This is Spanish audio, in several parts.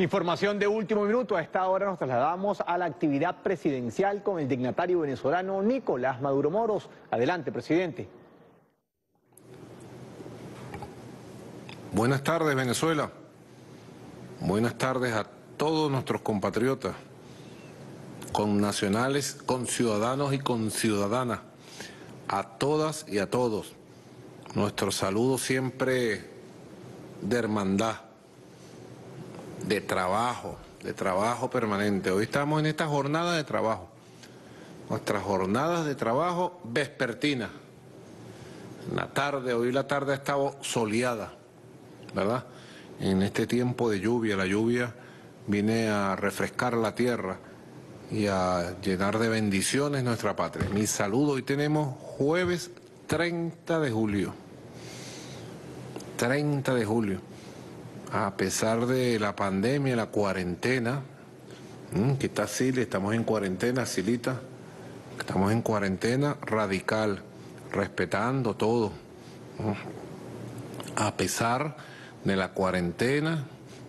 Información de último minuto. A esta hora nos trasladamos a la actividad presidencial con el dignatario venezolano Nicolás Maduro Moros. Adelante, presidente. Buenas tardes, Venezuela. Buenas tardes a todos nuestros compatriotas, con nacionales, con ciudadanos y con ciudadanas, a todas y a todos. Nuestro saludo siempre de hermandad, de trabajo, de trabajo permanente. Hoy estamos en esta jornada de trabajo, nuestras jornadas de trabajo vespertina. La tarde, hoy la tarde ha estado soleada, ¿verdad? En este tiempo de lluvia, la lluvia viene a refrescar la tierra y a llenar de bendiciones nuestra patria. Mi saludo, hoy tenemos jueves 30 de julio. 30 de julio. A pesar de la pandemia, la cuarentena, que está así, estamos en cuarentena, Silita, estamos en cuarentena radical, respetando todo. A pesar de la cuarentena,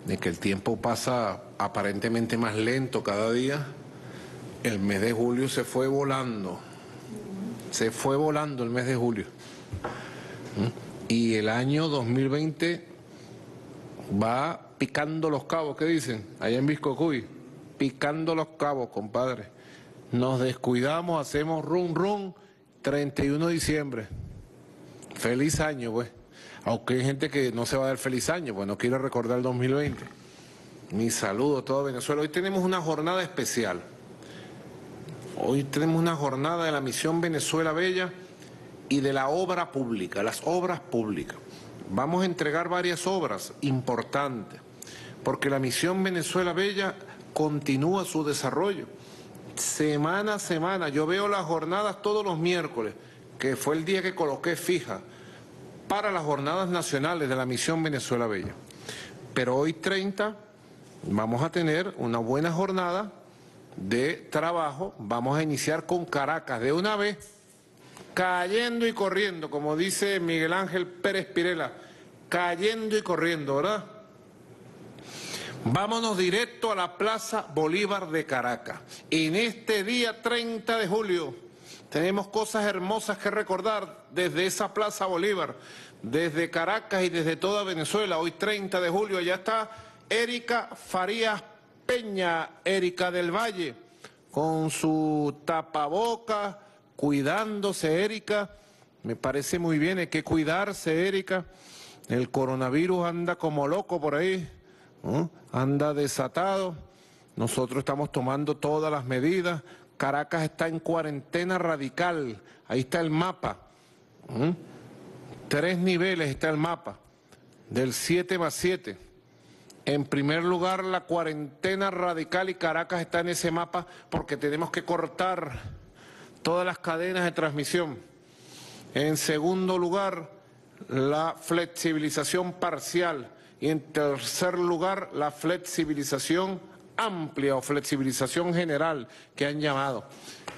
de que el tiempo pasa aparentemente más lento cada día, el mes de julio se fue volando. Se fue volando el mes de julio. Y el año 2020 va picando los cabos, ¿qué dicen? Allá en Viscocuy, picando los cabos, compadre. Nos descuidamos, hacemos rum rum, 31 de diciembre. Feliz año, pues. Aunque hay gente que no se va a dar feliz año, pues no quiere recordar el 2020. Mi saludo a toda Venezuela. Hoy tenemos una jornada especial. Hoy tenemos una jornada de la misión Venezuela Bella y de la obra pública, las obras públicas. Vamos a entregar varias obras importantes, porque la misión Venezuela Bella continúa su desarrollo. Semana a semana, yo veo las jornadas todos los miércoles, que fue el día que coloqué fija para las jornadas nacionales de la misión Venezuela Bella. Pero hoy 30 vamos a tener una buena jornada de trabajo. Vamos a iniciar con Caracas de una vez, cayendo y corriendo, como dice Miguel Ángel Pérez Pirela, cayendo y corriendo, ¿verdad? Vámonos directo a la Plaza Bolívar de Caracas. En este día 30 de julio tenemos cosas hermosas que recordar desde esa Plaza Bolívar, desde Caracas y desde toda Venezuela. Hoy 30 de julio ya está Erika Farías Peña, Erika del Valle, con su tapaboca, cuidándose, Erika. Me parece muy bien, hay que cuidarse, Erika. El coronavirus anda como loco por ahí, anda desatado. Nosotros estamos tomando todas las medidas. Caracas está en cuarentena radical. Ahí está el mapa. Tres niveles está el mapa. Del 7 más 7. En primer lugar, la cuarentena radical y Caracas está en ese mapa porque tenemos que cortar todas las cadenas de transmisión. En segundo lugar, la flexibilización parcial. Y en tercer lugar, la flexibilización amplia o flexibilización general que han llamado.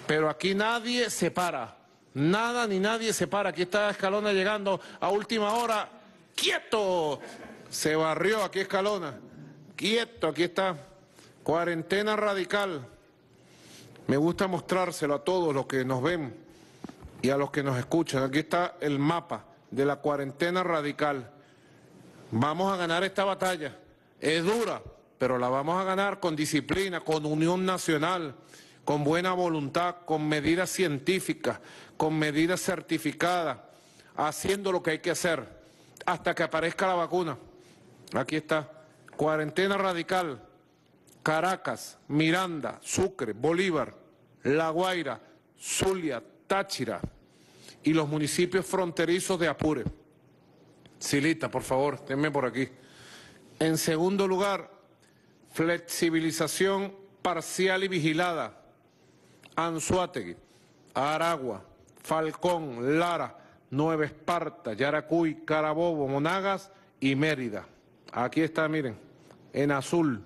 Pero aquí nadie se para, nada ni nadie se para. Aquí está Escalona llegando a última hora. ¡Quieto! Se barrió aquí Escalona. Quieto, aquí está. Cuarentena radical. Me gusta mostrárselo a todos los que nos ven y a los que nos escuchan. Aquí está el mapa de la cuarentena radical. Vamos a ganar esta batalla. Es dura, pero la vamos a ganar con disciplina, con unión nacional, con buena voluntad, con medidas científicas, con medidas certificadas, haciendo lo que hay que hacer hasta que aparezca la vacuna. Aquí está. Cuarentena radical. Caracas, Miranda, Sucre, Bolívar, La Guaira, Zulia, Táchira y los municipios fronterizos de Apure. Silita, por favor, tenme por aquí. En segundo lugar, flexibilización parcial y vigilada. Anzuategui, Aragua, Falcón, Lara, Nueva Esparta, Yaracuy, Carabobo, Monagas y Mérida. Aquí está, miren, en azul,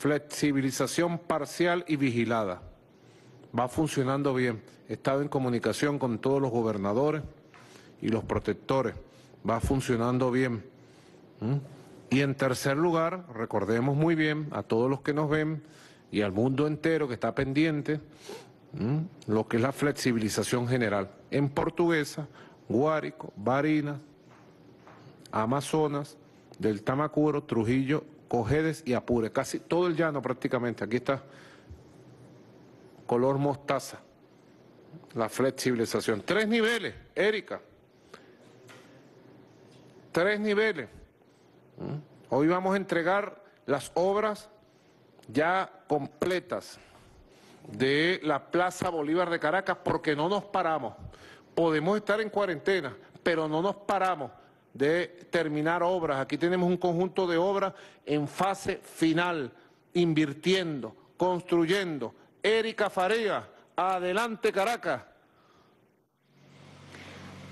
flexibilización parcial y vigilada. Va funcionando bien. He estado en comunicación con todos los gobernadores y los protectores. Va funcionando bien. Y en tercer lugar, recordemos muy bien a todos los que nos ven y al mundo entero que está pendiente, lo que es la flexibilización general. En portuguesa, Guárico, Barinas, Amazonas, del Tamacuro, Trujillo, Cojedes y Apure, casi todo el llano prácticamente. Aquí está color mostaza, la flexibilización. Tres niveles, Erika. Tres niveles. Hoy vamos a entregar las obras ya completas de la Plaza Bolívar de Caracas porque no nos paramos. Podemos estar en cuarentena, pero no nos paramos de terminar obras. Aquí tenemos un conjunto de obras en fase final, invirtiendo, construyendo. Erika Faría, adelante Caracas.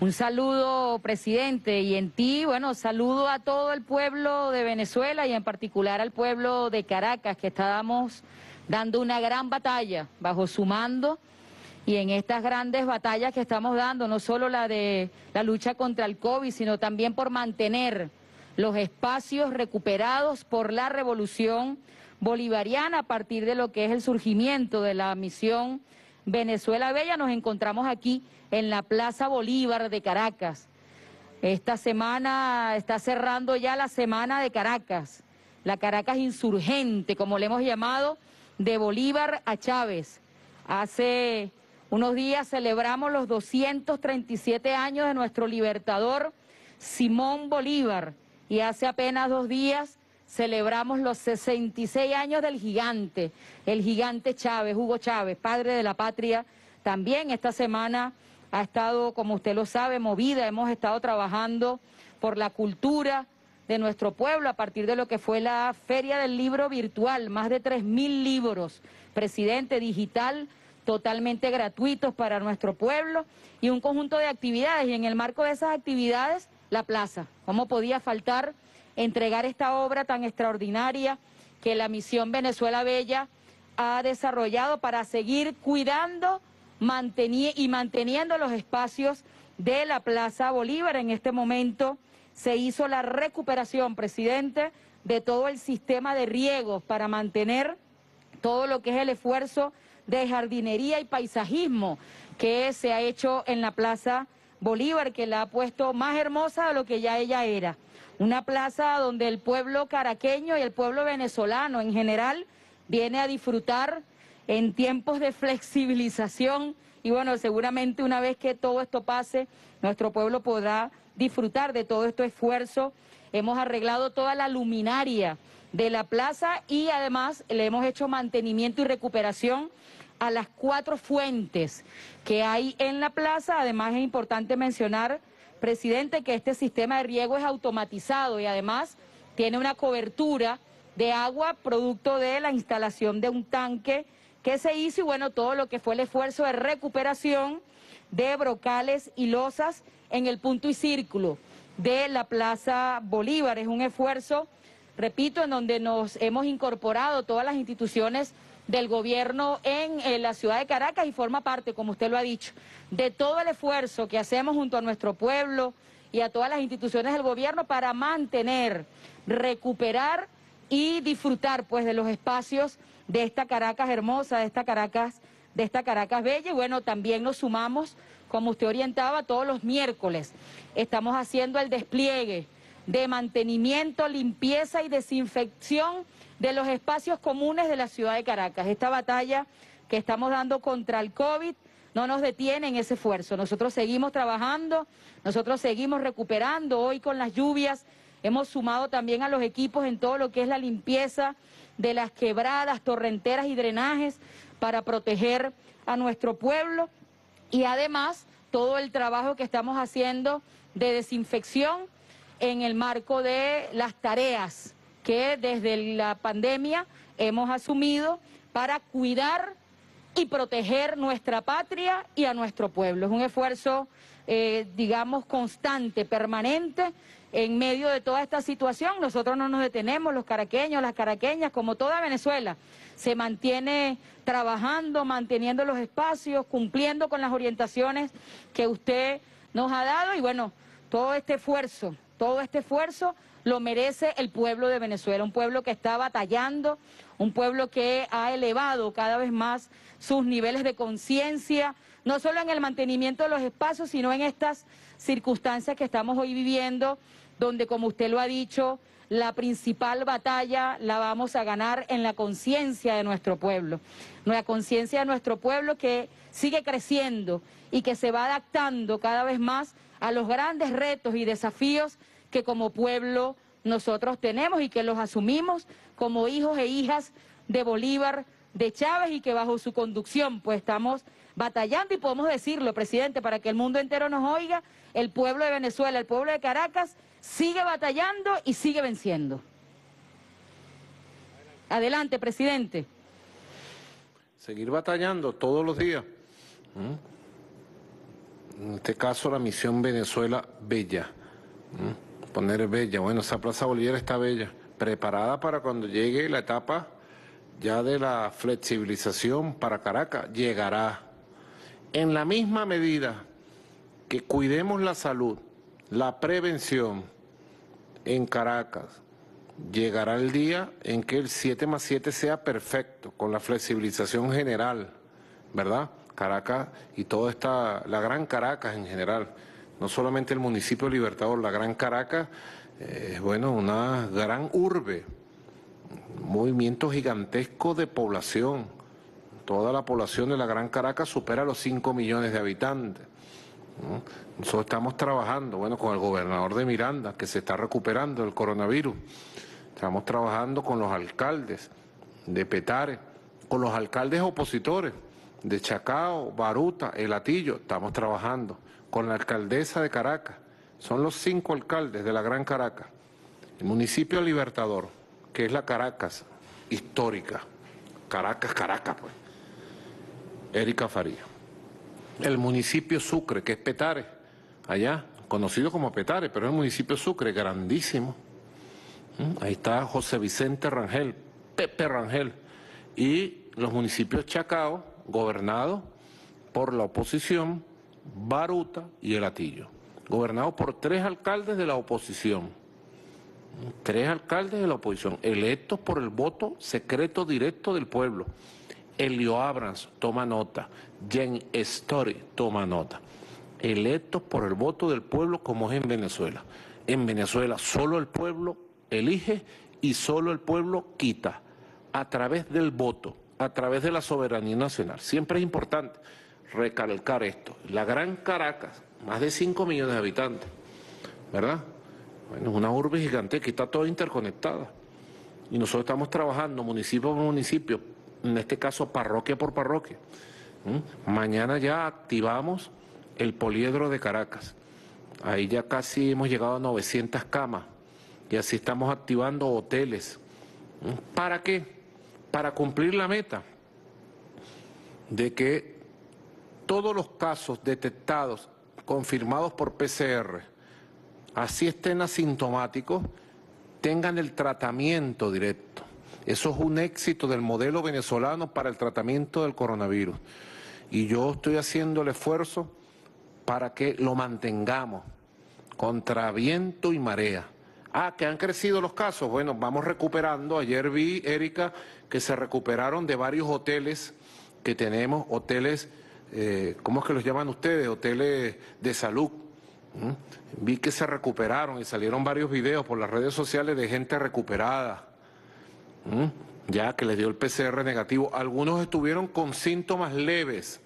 Un saludo, presidente, y en ti, bueno, saludo a todo el pueblo de Venezuela y en particular al pueblo de Caracas, que estábamos dando una gran batalla bajo su mando y en estas grandes batallas que estamos dando, no solo la de la lucha contra el COVID, sino también por mantener los espacios recuperados por la revolución bolivariana a partir de lo que es el surgimiento de la misión Venezuela Bella, nos encontramos aquí en la Plaza Bolívar de Caracas. Esta semana está cerrando ya la semana de Caracas, la Caracas insurgente, como le hemos llamado, de Bolívar a Chávez. Hace unos días celebramos los 237 años de nuestro libertador Simón Bolívar y hace apenas dos días celebramos los 66 años del gigante, el gigante Chávez, Hugo Chávez, padre de la patria. También esta semana ha estado, como usted lo sabe, movida, hemos estado trabajando por la cultura de nuestro pueblo a partir de lo que fue la Feria del Libro Virtual, más de 3.000 libros, presidente digital, totalmente gratuitos para nuestro pueblo y un conjunto de actividades. Y en el marco de esas actividades, la plaza. ¿Cómo podía faltar? entregar esta obra tan extraordinaria que la misión Venezuela Bella ha desarrollado para seguir cuidando y manteniendo los espacios de la Plaza Bolívar. En este momento se hizo la recuperación, presidente, de todo el sistema de riegos para mantener todo lo que es el esfuerzo de jardinería y paisajismo que se ha hecho en la Plaza Bolívar, que la ha puesto más hermosa de lo que ya ella era. Una plaza donde el pueblo caraqueño y el pueblo venezolano en general viene a disfrutar en tiempos de flexibilización y bueno, seguramente una vez que todo esto pase, nuestro pueblo podrá disfrutar de todo este esfuerzo. Hemos arreglado toda la luminaria de la plaza y además le hemos hecho mantenimiento y recuperación a las cuatro fuentes que hay en la plaza. Además es importante mencionar presidente, que este sistema de riego es automatizado y además tiene una cobertura de agua producto de la instalación de un tanque que se hizo y bueno, todo lo que fue el esfuerzo de recuperación de brocales y losas en el punto y círculo de la Plaza Bolívar. Es un esfuerzo, repito, en donde nos hemos incorporado todas las instituciones del gobierno en, eh, la ciudad de Caracas y forma parte, como usted lo ha dicho, de todo el esfuerzo que hacemos junto a nuestro pueblo y a todas las instituciones del gobierno para mantener, recuperar y disfrutar pues de los espacios de esta Caracas hermosa, de esta Caracas, de esta Caracas bella y bueno, también nos sumamos, como usted orientaba, todos los miércoles. Estamos haciendo el despliegue de mantenimiento, limpieza y desinfección de los espacios comunes de la ciudad de Caracas. Esta batalla que estamos dando contra el COVID no nos detiene en ese esfuerzo. Nosotros seguimos trabajando, nosotros seguimos recuperando. Hoy con las lluvias hemos sumado también a los equipos en todo lo que es la limpieza de las quebradas, torrenteras y drenajes para proteger a nuestro pueblo y además todo el trabajo que estamos haciendo de desinfección en el marco de las tareas que desde la pandemia hemos asumido para cuidar y proteger nuestra patria y a nuestro pueblo. Es un esfuerzo, eh, digamos, constante, permanente. En medio de toda esta situación, nosotros no nos detenemos, los caraqueños, las caraqueñas, como toda Venezuela, se mantiene trabajando, manteniendo los espacios, cumpliendo con las orientaciones que usted nos ha dado y bueno, todo este esfuerzo, todo este esfuerzo lo merece el pueblo de Venezuela, un pueblo que está batallando, un pueblo que ha elevado cada vez más sus niveles de conciencia, no solo en el mantenimiento de los espacios, sino en estas circunstancias que estamos hoy viviendo, donde, como usted lo ha dicho, la principal batalla la vamos a ganar en la conciencia de nuestro pueblo, la conciencia de nuestro pueblo que sigue creciendo y que se va adaptando cada vez más a los grandes retos y desafíos que como pueblo nosotros tenemos y que los asumimos como hijos e hijas de Bolívar, de Chávez y que bajo su conducción pues estamos batallando y podemos decirlo, presidente, para que el mundo entero nos oiga, el pueblo de Venezuela, el pueblo de Caracas sigue batallando y sigue venciendo. Adelante, presidente. Seguir batallando todos los días. En este caso la misión Venezuela Bella poner bella. Bueno, esa Plaza Bolívar está bella, preparada para cuando llegue la etapa ya de la flexibilización para Caracas, llegará. En la misma medida que cuidemos la salud, la prevención en Caracas, llegará el día en que el 7 más 7 sea perfecto, con la flexibilización general, ¿verdad? Caracas y toda esta, la gran Caracas en general no solamente el municipio Libertador, la Gran Caracas, eh, es bueno, una gran urbe, un movimiento gigantesco de población. Toda la población de la Gran Caracas supera los 5 millones de habitantes. Nosotros estamos trabajando, bueno, con el gobernador de Miranda, que se está recuperando del coronavirus. Estamos trabajando con los alcaldes de Petare, con los alcaldes opositores de Chacao, Baruta, El Atillo. Estamos trabajando con la alcaldesa de Caracas. Son los cinco alcaldes de la Gran Caracas. El municipio Libertador, que es la Caracas histórica. Caracas, Caracas, pues. Erika Faría. El municipio Sucre, que es Petare, allá, conocido como Petare, pero es el municipio Sucre, grandísimo. ¿Mm? Ahí está José Vicente Rangel, Pepe Rangel. Y los municipios Chacao, gobernados por la oposición, Baruta y El Atillo, gobernado por tres alcaldes de la oposición. Tres alcaldes de la oposición, electos por el voto secreto directo del pueblo. Elio Abrams toma nota, Jen Story toma nota. Electos por el voto del pueblo como es en Venezuela. En Venezuela solo el pueblo elige y solo el pueblo quita a través del voto, a través de la soberanía nacional. Siempre es importante recalcar esto. La Gran Caracas, más de 5 millones de habitantes, ¿verdad? Bueno, es una urbe gigante que está toda interconectada. Y nosotros estamos trabajando municipio por municipio, en este caso parroquia por parroquia. Mañana ya activamos el poliedro de Caracas. Ahí ya casi hemos llegado a 900 camas y así estamos activando hoteles. ¿Para qué? Para cumplir la meta de que todos los casos detectados, confirmados por PCR, así estén asintomáticos, tengan el tratamiento directo. Eso es un éxito del modelo venezolano para el tratamiento del coronavirus. Y yo estoy haciendo el esfuerzo para que lo mantengamos contra viento y marea. Ah, que han crecido los casos. Bueno, vamos recuperando. Ayer vi, Erika, que se recuperaron de varios hoteles que tenemos, hoteles eh, ¿cómo es que los llaman ustedes? Hoteles de salud. Vi que se recuperaron y salieron varios videos por las redes sociales de gente recuperada, ya que les dio el PCR negativo. Algunos estuvieron con síntomas leves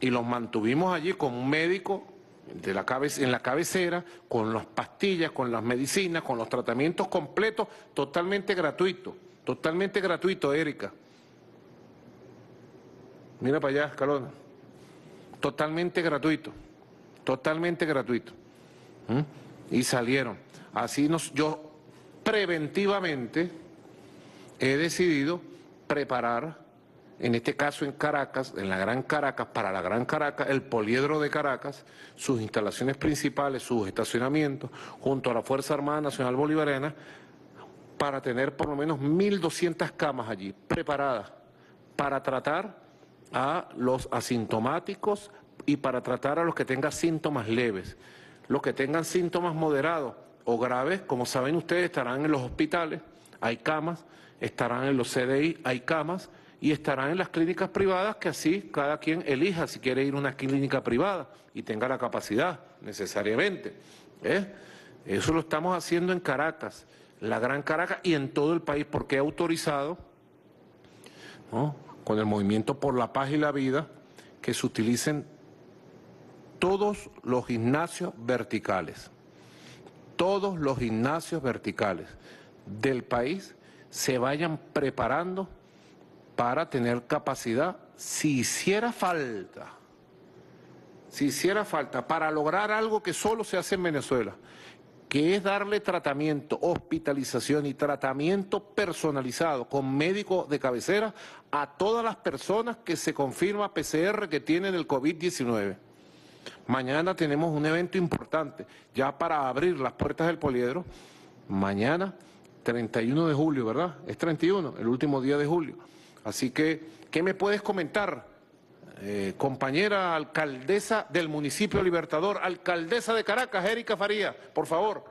y los mantuvimos allí con un médico en la cabecera, con las pastillas, con las medicinas, con los tratamientos completos, totalmente gratuito, totalmente gratuito, Erika. Mira para allá, Escalona totalmente gratuito, totalmente gratuito. Y salieron. Así nos, yo preventivamente he decidido preparar, en este caso en Caracas, en la Gran Caracas, para la Gran Caracas, el poliedro de Caracas, sus instalaciones principales, sus estacionamientos, junto a la Fuerza Armada Nacional Bolivariana, para tener por lo menos 1.200 camas allí preparadas para tratar a los asintomáticos y para tratar a los que tengan síntomas leves. Los que tengan síntomas moderados, o graves, como saben ustedes, estarán en los hospitales, hay camas, estarán en los CDI, hay camas, y estarán en las clínicas privadas que así cada quien elija si quiere ir a una clínica privada y tenga la capacidad necesariamente. ¿eh? Eso lo estamos haciendo en Caracas, la Gran Caracas y en todo el país porque he autorizado con el movimiento por la paz y la vida que se utilicen todos los gimnasios verticales, todos los gimnasios verticales del país se vayan preparando para tener capacidad, si hiciera falta, si hiciera falta, para lograr algo que solo se hace en Venezuela, que es darle tratamiento, hospitalización y tratamiento personalizado con médico de cabecera a todas las personas que se confirma PCR que tienen el COVID-19. Mañana tenemos un evento importante, ya para abrir las puertas del poliedro, mañana 31 de julio, ¿verdad? Es 31, el último día de julio. Así que, ¿qué me puedes comentar, eh, compañera alcaldesa del municipio Libertador, alcaldesa de Caracas, Erika Faría, por favor?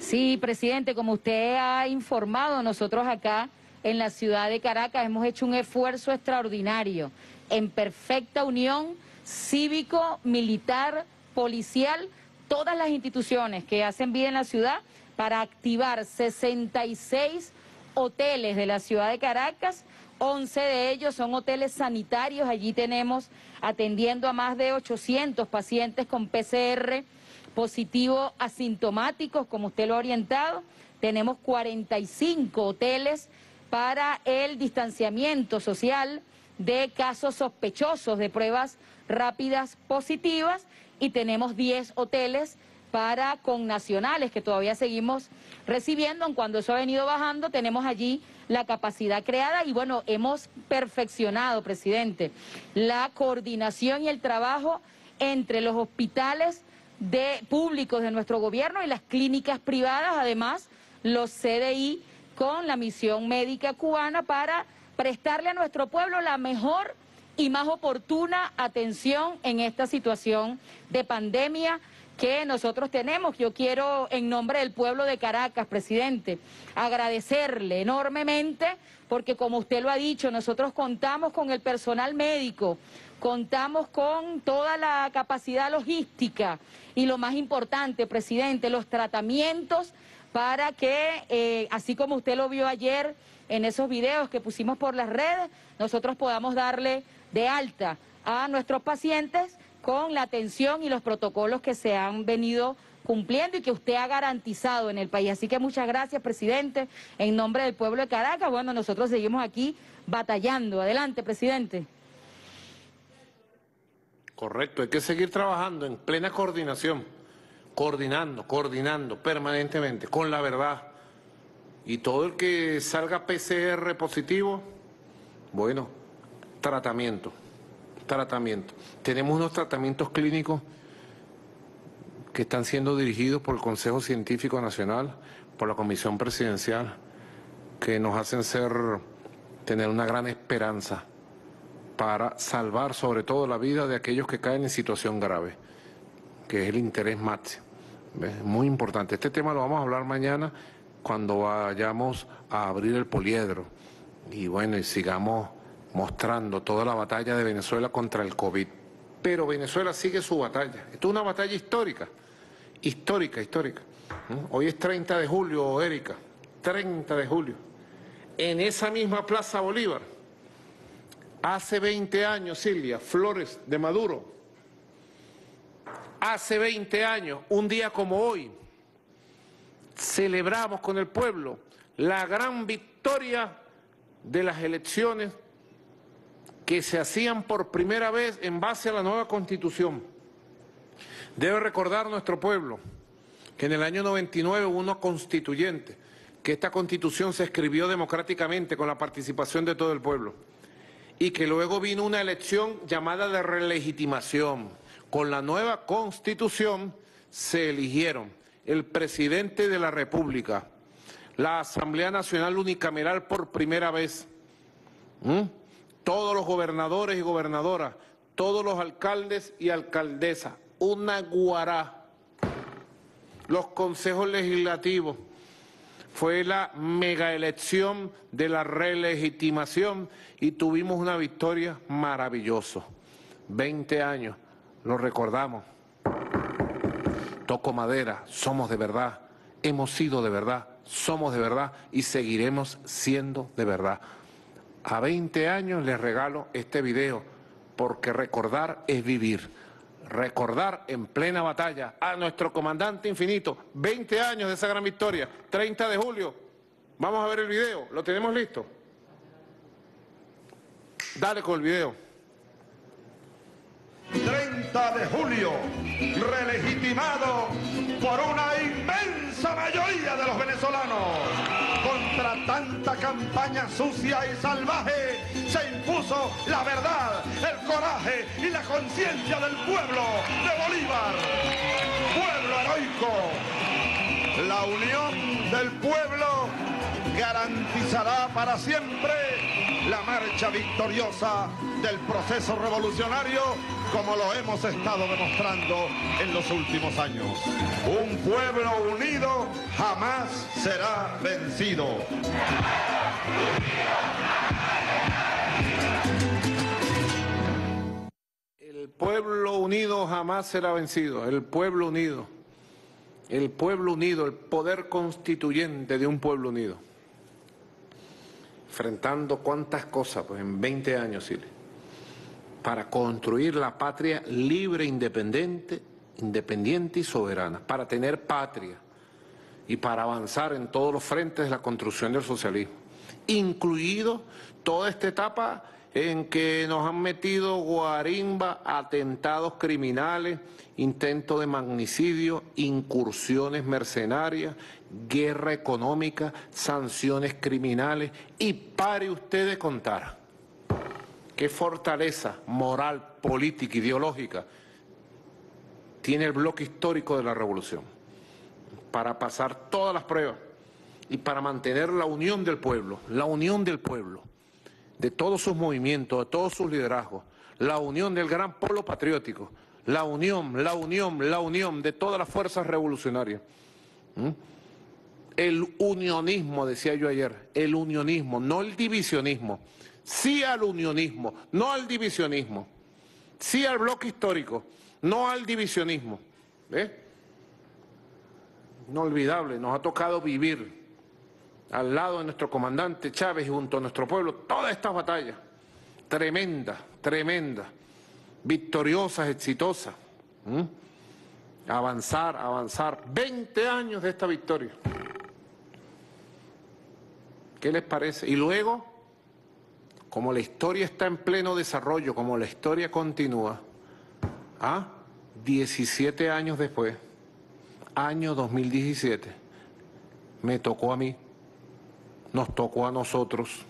Sí, presidente, como usted ha informado, nosotros acá en la ciudad de Caracas hemos hecho un esfuerzo extraordinario en perfecta unión cívico, militar, policial, todas las instituciones que hacen vida en la ciudad para activar 66 hoteles de la ciudad de Caracas, 11 de ellos son hoteles sanitarios, allí tenemos atendiendo a más de 800 pacientes con PCR positivo asintomáticos, como usted lo ha orientado, tenemos 45 hoteles para el distanciamiento social de casos sospechosos de pruebas rápidas positivas. Y tenemos 10 hoteles para connacionales que todavía seguimos recibiendo, cuando eso ha venido bajando, tenemos allí la capacidad creada y bueno, hemos perfeccionado, presidente, la coordinación y el trabajo entre los hospitales de públicos de nuestro gobierno y las clínicas privadas, además los CDI con la misión médica cubana para prestarle a nuestro pueblo la mejor y más oportuna atención en esta situación de pandemia que nosotros tenemos. Yo quiero, en nombre del pueblo de Caracas, presidente, agradecerle enormemente, porque como usted lo ha dicho, nosotros contamos con el personal médico, contamos con toda la capacidad logística y lo más importante, presidente, los tratamientos para que, eh, así como usted lo vio ayer en esos videos que pusimos por las redes, nosotros podamos darle de alta a nuestros pacientes con la atención y los protocolos que se han venido cumpliendo y que usted ha garantizado en el país. Así que muchas gracias, presidente, en nombre del pueblo de Caracas. Bueno, nosotros seguimos aquí batallando. Adelante, presidente. Correcto, hay que seguir trabajando en plena coordinación, coordinando, coordinando permanentemente, con la verdad. Y todo el que salga PCR positivo, bueno, tratamiento tratamiento. Tenemos unos tratamientos clínicos que están siendo dirigidos por el Consejo Científico Nacional, por la Comisión Presidencial, que nos hacen ser, tener una gran esperanza para salvar sobre todo la vida de aquellos que caen en situación grave, que es el interés máximo. Muy importante. Este tema lo vamos a hablar mañana cuando vayamos a abrir el poliedro. Y bueno, y sigamos mostrando toda la batalla de Venezuela contra el COVID. Pero Venezuela sigue su batalla. Esto es una batalla histórica, histórica, histórica. Hoy es 30 de julio, Erika, 30 de julio. En esa misma Plaza Bolívar, hace 20 años, Silvia, Flores de Maduro, hace 20 años, un día como hoy, celebramos con el pueblo la gran victoria de las elecciones que se hacían por primera vez en base a la nueva constitución. Debe recordar nuestro pueblo que en el año 99 hubo una constituyente, que esta constitución se escribió democráticamente con la participación de todo el pueblo y que luego vino una elección llamada de relegitimación. Con la nueva constitución se eligieron el presidente de la República, la Asamblea Nacional Unicameral por primera vez, todos los gobernadores y gobernadoras, todos los alcaldes y alcaldesas, una guará, los consejos legislativos, fue la mega elección de la relegitimación y tuvimos una victoria maravillosa. 20 años, lo recordamos. Toco madera, somos de verdad, hemos sido de verdad, somos de verdad y seguiremos siendo de verdad. A 20 años les regalo este video, porque recordar es vivir. Recordar en plena batalla a nuestro comandante infinito, 20 años de esa gran victoria, 30 de julio. Vamos a ver el video, ¿lo tenemos listo? Dale con el video. 30 de julio, relegitimado por una inmensa mayoría de los venezolanos. Contra tanta campaña sucia y salvaje, se impuso la verdad, el coraje y la conciencia del pueblo de Bolívar. Pueblo heroico. La unión del pueblo garantizará para siempre la marcha victoriosa del proceso revolucionario como lo hemos estado demostrando en los últimos años. Un pueblo unido jamás será vencido. El pueblo unido jamás será vencido, el pueblo unido, el pueblo unido, el poder constituyente de un pueblo unido. Enfrentando cuántas cosas pues, en 20 años, Silvia. Para construir la patria libre, independiente, independiente y soberana, para tener patria y para avanzar en todos los frentes de la construcción del socialismo, incluido toda esta etapa en que nos han metido guarimba, atentados criminales, intentos de magnicidio, incursiones mercenarias, guerra económica, sanciones criminales y pare usted de contar qué fortaleza moral, política, ideológica tiene el bloque histórico de la revolución para pasar todas las pruebas y para mantener la unión del pueblo, la unión del pueblo, de todos sus movimientos, de todos sus liderazgos, la unión del gran polo patriótico, la unión, la unión, la unión de todas las fuerzas revolucionarias. El unionismo, decía yo ayer, el unionismo, no el divisionismo sí al unionismo, no al divisionismo, sí al bloque histórico, no al divisionismo. ¿Eh? Inolvidable, nos ha tocado vivir al lado de nuestro comandante Chávez y junto a nuestro pueblo todas estas batallas, tremendas, tremendas, victoriosas, exitosas. Avanzar, avanzar. 20 años de esta victoria. ¿Qué les parece? Y luego como la historia está en pleno desarrollo, como la historia continúa, ¿ah? 17 años después, año 2017, me tocó a mí, nos tocó a nosotros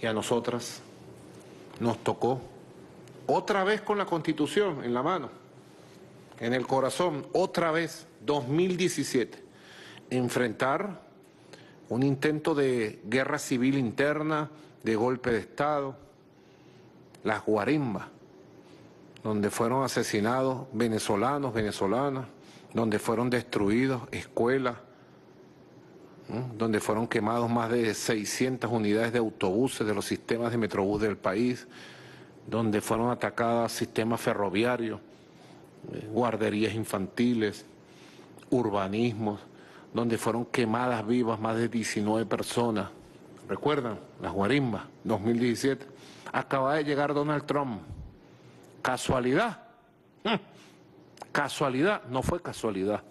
y a nosotras, nos tocó otra vez con la Constitución en la mano, en el corazón, otra vez, 2017, enfrentar un intento de guerra civil interna, de golpe de Estado, las guarimbas, donde fueron asesinados venezolanos, venezolanas, donde fueron destruidos escuelas, donde fueron quemados más de 600 unidades de autobuses de los sistemas de Metrobús del país, donde fueron atacados sistemas ferroviarios, eh, guarderías infantiles, urbanismos, donde fueron quemadas vivas más de 19 personas. ¿Recuerdan? Las guarimbas, 2017. Acaba de llegar Donald Trump. ¿Casualidad? Hm. Casualidad, no fue casualidad.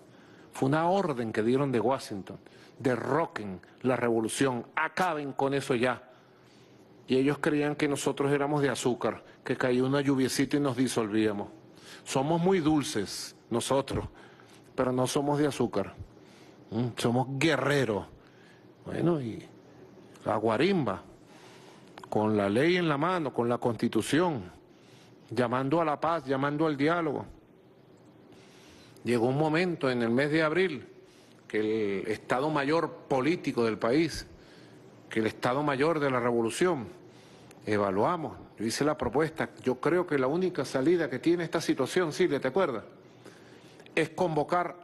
Fue una orden que dieron de Washington. Derroquen la revolución, acaben con eso ya. Y ellos creían que nosotros éramos de azúcar, que caía una lluviecita y nos disolvíamos. Somos muy dulces nosotros, pero no somos de azúcar. Mm, somos guerreros. Bueno, y la guarimba, con la ley en la mano, con la constitución, llamando a la paz, llamando al diálogo. Llegó un momento en el mes de abril que el Estado Mayor político del país, que el Estado Mayor de la Revolución, evaluamos, yo hice la propuesta, yo creo que la única salida que tiene esta situación, Silvia, ¿te acuerdas? Es convocar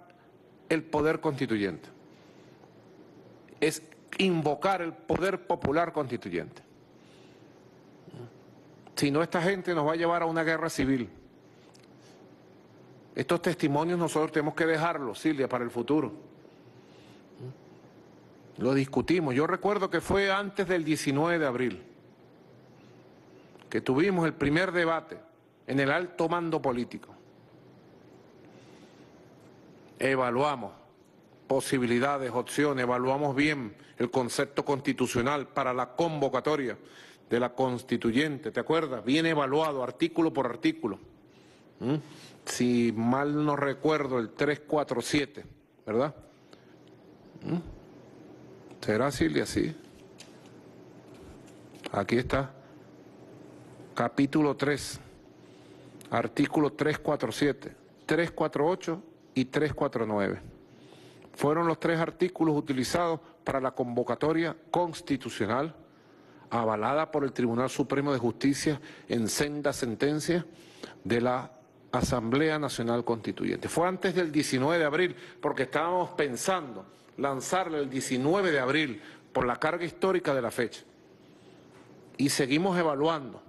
el poder constituyente. Es invocar el poder popular constituyente. Si no, esta gente nos va a llevar a una guerra civil. Estos testimonios nosotros tenemos que dejarlos, Silvia, para el futuro. Lo discutimos. Yo recuerdo que fue antes del 19 de abril que tuvimos el primer debate en el alto mando político. Evaluamos posibilidades, opciones, evaluamos bien el concepto constitucional para la convocatoria de la constituyente, ¿te acuerdas? Bien evaluado, artículo por artículo. ¿Mm? Si mal no recuerdo, el 347, ¿verdad? ¿Mm? ¿Será Silvia? Sí. Aquí está. Capítulo 3, artículo 347, 348 y 349. Fueron los tres artículos utilizados para la convocatoria constitucional avalada por el Tribunal Supremo de Justicia en senda sentencia de la Asamblea Nacional Constituyente. Fue antes del 19 de abril, porque estábamos pensando lanzarle el 19 de abril por la carga histórica de la fecha. Y seguimos evaluando,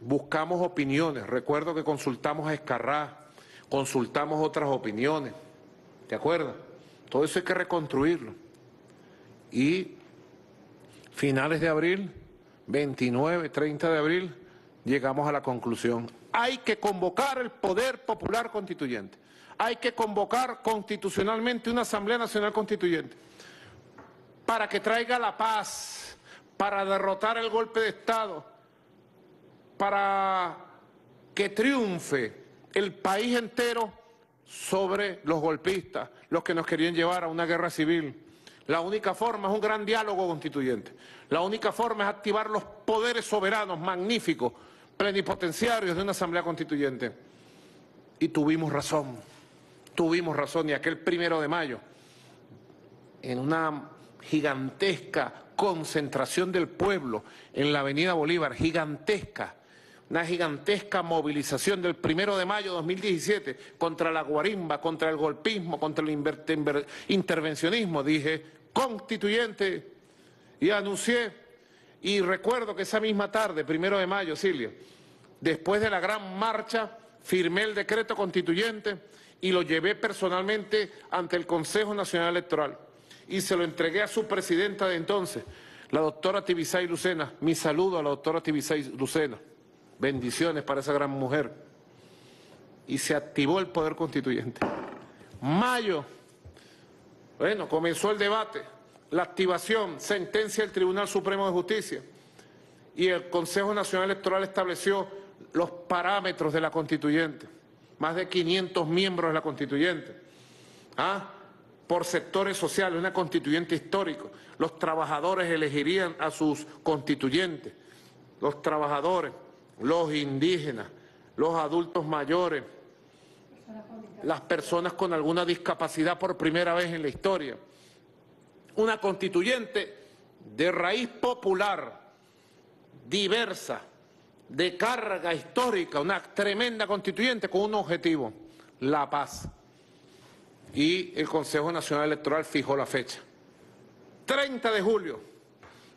buscamos opiniones. Recuerdo que consultamos a Escarrá, consultamos otras opiniones. ¿Te acuerdas? Todo eso hay que reconstruirlo. Y finales de abril 29, 30 de abril, llegamos a la conclusión. Hay que convocar el poder popular constituyente. Hay que convocar constitucionalmente una Asamblea Nacional Constituyente para que traiga la paz, para derrotar el golpe de Estado, para que triunfe el país entero sobre los golpistas, los que nos querían llevar a una guerra civil. La única forma es un gran diálogo constituyente. La única forma es activar los poderes soberanos magníficos, plenipotenciarios de una asamblea constituyente. Y tuvimos razón, tuvimos razón. Y aquel primero de mayo, en una gigantesca concentración del pueblo en la avenida Bolívar, gigantesca, una gigantesca movilización del primero de mayo de 2017 contra la guarimba, contra el golpismo, contra el intervencionismo. Dije, constituyente y anuncié, y recuerdo que esa misma tarde, primero de mayo, Silvia, después de la gran marcha, firmé el decreto constituyente y lo llevé personalmente ante el Consejo Nacional Electoral y se lo entregué a su presidenta de entonces, la doctora Tibisay Lucena. Mi saludo a la doctora Tibisay Lucena. Bendiciones para esa gran mujer. Y se activó el poder constituyente. Mayo bueno, comenzó el debate, la activación, sentencia del Tribunal Supremo de Justicia y el Consejo Nacional Electoral estableció los parámetros de la constituyente, más de 500 miembros de la constituyente, ¿ah? por sectores sociales, una constituyente histórica. Los trabajadores elegirían a sus constituyentes, los trabajadores, los indígenas, los adultos mayores, las personas con alguna discapacidad por primera vez en la historia. Una constituyente de raíz popular, diversa, de carga histórica, una tremenda constituyente con un objetivo, la paz. Y el Consejo Nacional Electoral fijó la fecha. 30 de julio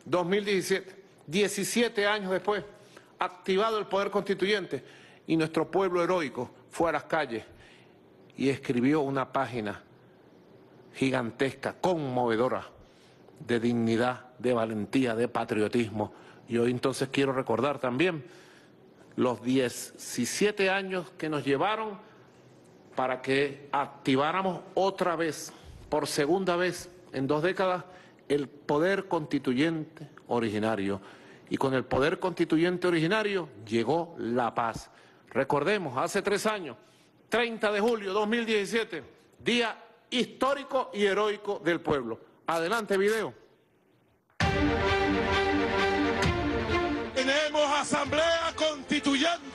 2017, 17 años después, activado el poder constituyente y nuestro pueblo heroico fue a las calles y escribió una página gigantesca, conmovedora, de dignidad, de valentía, de patriotismo. Y hoy entonces quiero recordar también los 17 años que nos llevaron para que activáramos otra vez, por segunda vez en dos décadas, el poder constituyente originario. Y con el poder constituyente originario llegó la paz. Recordemos, hace tres años 30 de julio 2017, día histórico y heroico del pueblo. Adelante, video. Tenemos asamblea constituyente.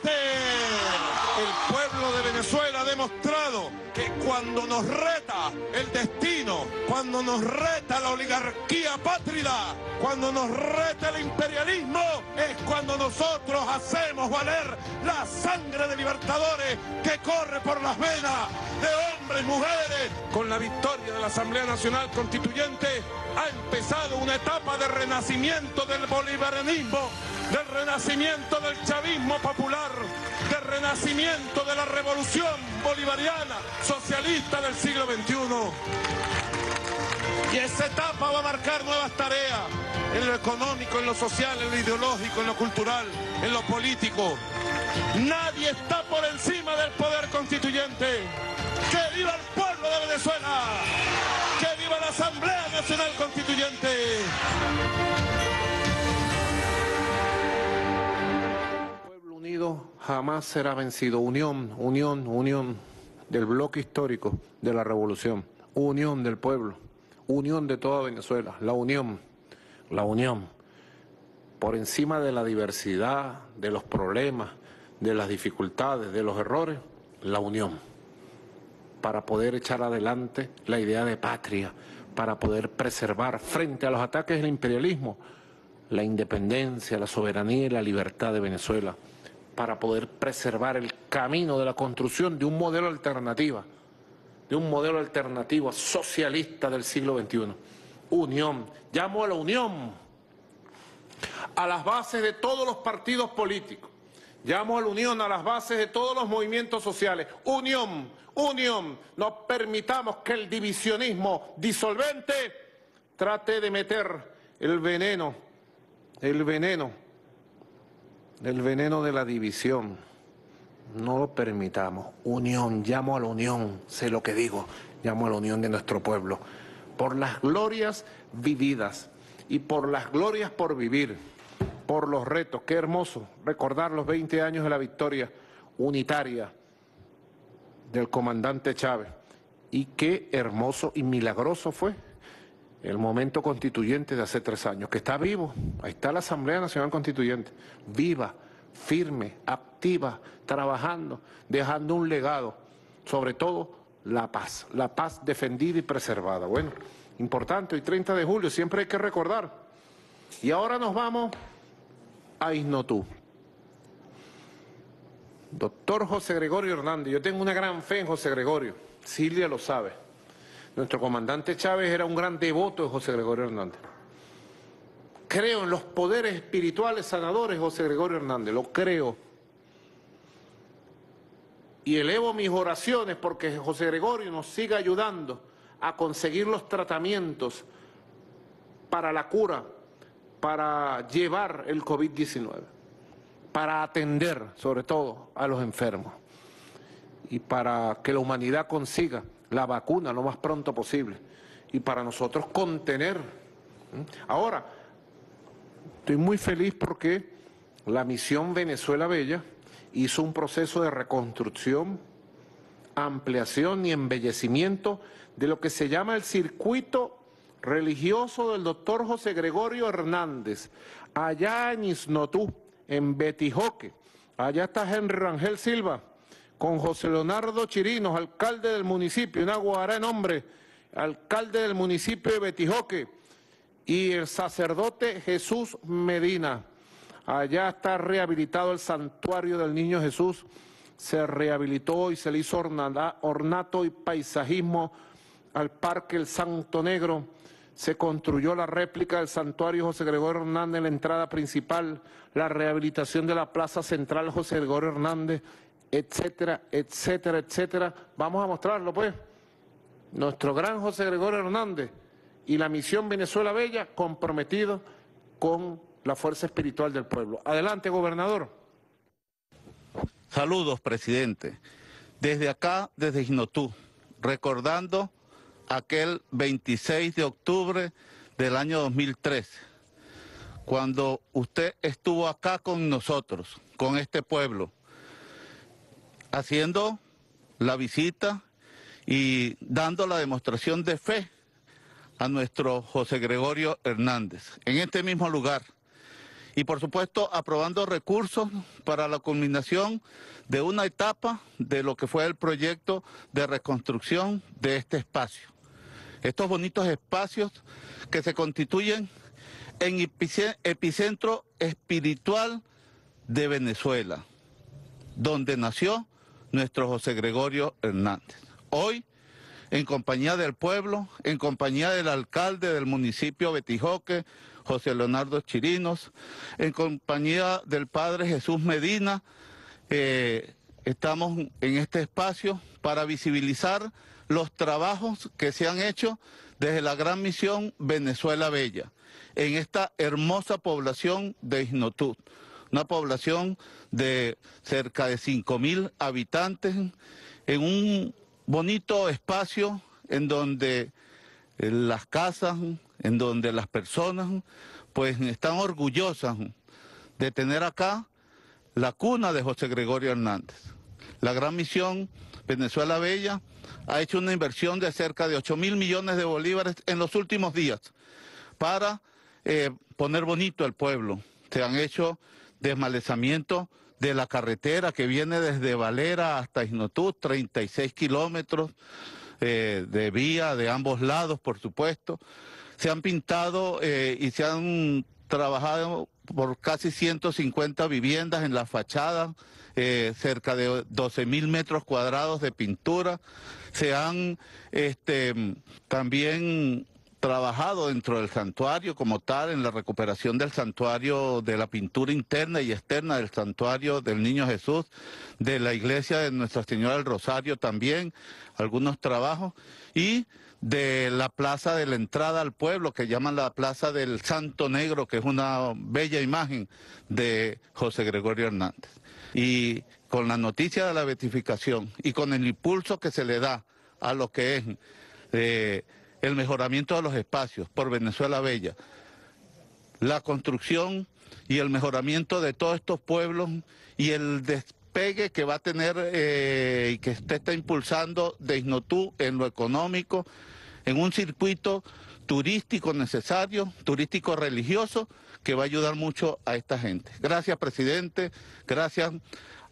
Venezuela de demostrado que cuando nos reta el destino, cuando nos reta la oligarquía pátrida, cuando nos reta el imperialismo, es cuando nosotros hacemos valer la sangre de libertadores que corre por las venas de hombres y mujeres. Con la victoria de la Asamblea Nacional Constituyente ha empezado una etapa de renacimiento del bolivarianismo, del renacimiento del chavismo popular, renacimiento de la revolución bolivariana, socialista del siglo XXI. Y esa etapa va a marcar nuevas tareas en lo económico, en lo social, en lo ideológico, en lo cultural, en lo político. Nadie está por encima del poder constituyente. ¡Que viva el pueblo de Venezuela! ¡Que viva la Asamblea Nacional Constituyente! Unido jamás será vencido. Unión, unión, unión del bloque histórico de la revolución. Unión del pueblo. Unión de toda Venezuela. La unión. La unión. Por encima de la diversidad, de los problemas, de las dificultades, de los errores, la unión. Para poder echar adelante la idea de patria, para poder preservar frente a los ataques del imperialismo la independencia, la soberanía y la libertad de Venezuela, para poder preservar el camino de la construcción de un modelo alternativo, de un modelo alternativo socialista del siglo XXI. Unión, llamo a la unión, a las bases de todos los partidos políticos, llamo a la unión a las bases de todos los movimientos sociales. Unión, unión, no permitamos que el divisionismo disolvente trate de meter el veneno, el veneno, el veneno de la división. No lo permitamos. Unión, llamo a la unión, sé lo que digo, llamo a la unión de nuestro pueblo. Por las glorias vividas y por las glorias por vivir, por los retos. Qué hermoso recordar los 20 años de la victoria unitaria del comandante Chávez. Y qué hermoso y milagroso fue el momento constituyente de hace tres años, que está vivo. Ahí está la Asamblea Nacional Constituyente, viva, firme, activa, trabajando, dejando un legado, sobre todo la paz, la paz defendida y preservada. Bueno, importante, hoy 30 de julio, siempre hay que recordar. Y ahora nos vamos a Isnotú. Doctor José Gregorio Hernández, yo tengo una gran fe en José Gregorio, Silvia lo sabe. Nuestro comandante Chávez era un gran devoto de José Gregorio Hernández. Creo en los poderes espirituales sanadores José Gregorio Hernández, lo creo. Y elevo mis oraciones porque José Gregorio nos siga ayudando a conseguir los tratamientos para la cura, para llevar el COVID-19, para atender sobre todo a los enfermos y para que la humanidad consiga la vacuna lo más pronto posible y para nosotros contener. Ahora, estoy muy feliz porque la misión Venezuela Bella hizo un proceso de reconstrucción, ampliación y embellecimiento de lo que se llama el circuito religioso del doctor José Gregorio Hernández, allá en Isnotú, en Betijoque. Allá está Henry Rangel Silva, con José Leonardo Chirinos, alcalde del municipio, una guará nombre, alcalde del municipio de Betijoque, y el sacerdote Jesús Medina. Allá está rehabilitado el santuario del Niño Jesús, se rehabilitó y se le hizo ornato y paisajismo al Parque El Santo Negro, se construyó la réplica del santuario José Gregorio Hernández en la entrada principal, la rehabilitación de la Plaza Central José Gregorio Hernández etcétera, etcétera, etcétera. Vamos a mostrarlo, pues. Nuestro gran José Gregorio Hernández y la misión Venezuela Bella comprometido con la fuerza espiritual del pueblo. Adelante, gobernador. Saludos, presidente. Desde acá, desde Ginotú, recordando aquel 26 de octubre del año 2013, cuando usted estuvo acá con nosotros, con este pueblo, haciendo la visita y dando la demostración de fe a nuestro José Gregorio Hernández, en este mismo lugar. y por supuesto aprobando recursos para la culminación de una etapa de lo que fue el proyecto de reconstrucción de este espacio. Estos bonitos espacios que se constituyen en epicentro espiritual de Venezuela, donde nació nuestro José Gregorio Hernández. Hoy, en compañía del pueblo, en compañía del alcalde del municipio Betijoque, José Leonardo Chirinos, en compañía del padre Jesús Medina, eh, estamos en este espacio para visibilizar los trabajos que se han hecho desde la gran misión Venezuela Bella, en esta hermosa población de Isnotut, una población de cerca de 5.000 habitantes, en un bonito espacio en donde eh, las casas, en donde las personas pues están orgullosas de tener acá la cuna de José Gregorio Hernández. La gran misión Venezuela Bella ha hecho una inversión de cerca de 8 mil millones de bolívares en los últimos días para eh, poner bonito el pueblo. Se han hecho desmalezamientos de la carretera que viene desde Valera hasta Isnotú, 36 kilómetros eh, de vía de ambos lados, por supuesto. Se han pintado eh, y se han trabajado por casi 150 viviendas en la fachada, eh, cerca de 12 mil metros cuadrados de pintura. Se han este, también trabajado dentro del santuario como tal, en la recuperación del santuario, de la pintura interna y externa del santuario del Niño Jesús, de la iglesia de Nuestra Señora del Rosario también, algunos trabajos, y de la plaza de la entrada al pueblo, que llaman la plaza del Santo Negro, que es una bella imagen de José Gregorio Hernández. Y con la noticia de la beatificación y con el impulso que se le da a lo que es... Eh, el mejoramiento de los espacios por Venezuela Bella, la construcción y el mejoramiento de todos estos pueblos y el despegue que va a tener eh, y que usted está impulsando de Isnotú en lo económico, en un circuito turístico necesario, turístico religioso, que va a ayudar mucho a esta gente. Gracias, presidente. Gracias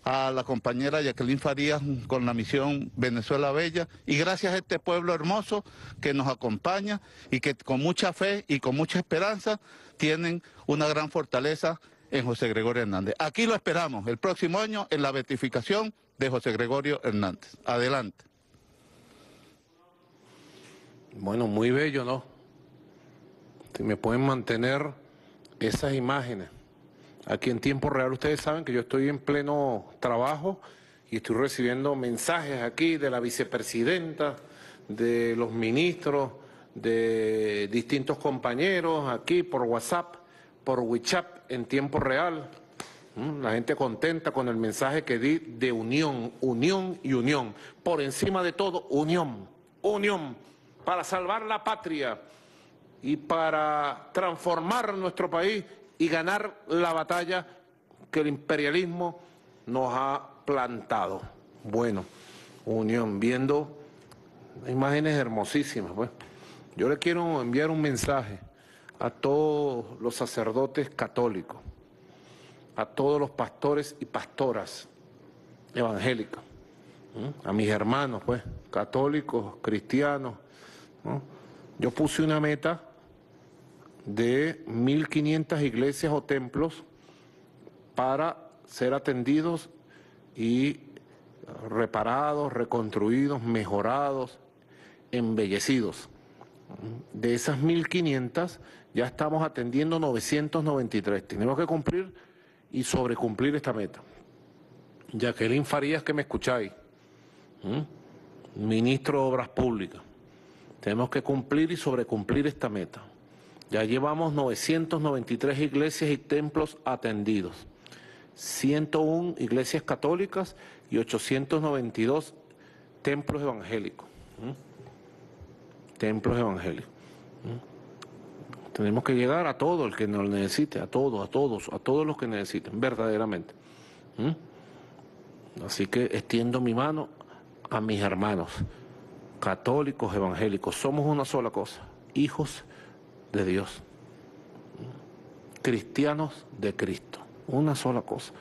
a la compañera Jacqueline Farías con la misión Venezuela Bella y gracias a este pueblo hermoso que nos acompaña y que con mucha fe y con mucha esperanza tienen una gran fortaleza en José Gregorio Hernández. Aquí lo esperamos el próximo año en la beatificación de José Gregorio Hernández. Adelante. Bueno, muy bello, ¿no? Si me pueden mantener esas imágenes. Aquí en tiempo real ustedes saben que yo estoy en pleno trabajo y estoy recibiendo mensajes aquí de la vicepresidenta, de los ministros, de distintos compañeros aquí por WhatsApp, por WeChat en tiempo real. Mm, la gente contenta con el mensaje que di de unión, unión y unión. Por encima de todo, unión, unión, para salvar la patria y para transformar nuestro país y ganar la batalla que el imperialismo nos ha plantado. Bueno, Unión, viendo imágenes hermosísimas. Pues. Yo le quiero enviar un mensaje a todos los sacerdotes católicos, a todos los pastores y pastoras evangélicos, a mis hermanos, pues, católicos, cristianos. Yo puse una meta de 1.500 iglesias o templos para ser atendidos y reparados, reconstruidos, mejorados, embellecidos. De esas 1.500 ya estamos atendiendo 993. Tenemos que cumplir y sobrecumplir esta meta. Jacqueline Farías, que me escucháis, ministro de Obras Públicas, tenemos que cumplir y sobrecumplir esta meta. Ya llevamos 993 iglesias y templos atendidos, 101 iglesias católicas y 892 templos evangélicos. Templos evangélicos. Tenemos que llegar a todo el que nos necesite, a todos, a todos, a todos los que necesiten, verdaderamente. Así que extiendo mi mano a mis hermanos, católicos, evangélicos. Somos una sola cosa, hijos de Dios. cristianos de Cristo. Una sola cosa.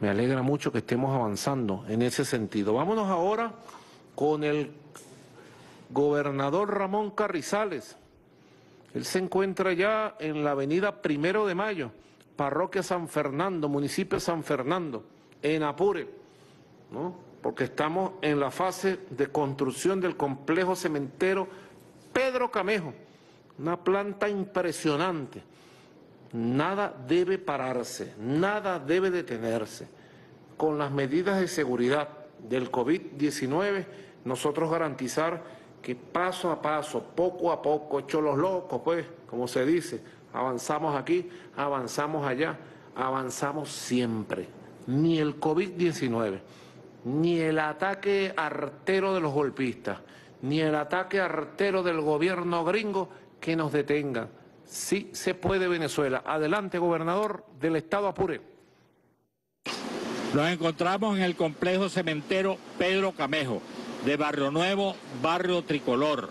Me alegra mucho que estemos avanzando en ese sentido. Vámonos ahora con el gobernador Ramón Carrizales. Él se encuentra ya en la avenida Primero de Mayo, parroquia San Fernando, municipio San Fernando, en Apure, ¿no? porque estamos en la fase de construcción del complejo cementero Pedro Camejo, una planta impresionante. Nada debe pararse, nada debe detenerse. Con las medidas de seguridad del COVID-19, nosotros garantizar que paso a paso, poco a poco, hecho los locos, pues, como se dice, avanzamos aquí, avanzamos allá, avanzamos siempre. Ni el COVID-19, ni el ataque artero de los golpistas, ni el ataque artero del gobierno gringo que nos detengan. Sí se puede Venezuela. Adelante, gobernador del estado Apure. Nos encontramos en el complejo cementero Pedro Camejo de Barrio Nuevo, Barrio Tricolor.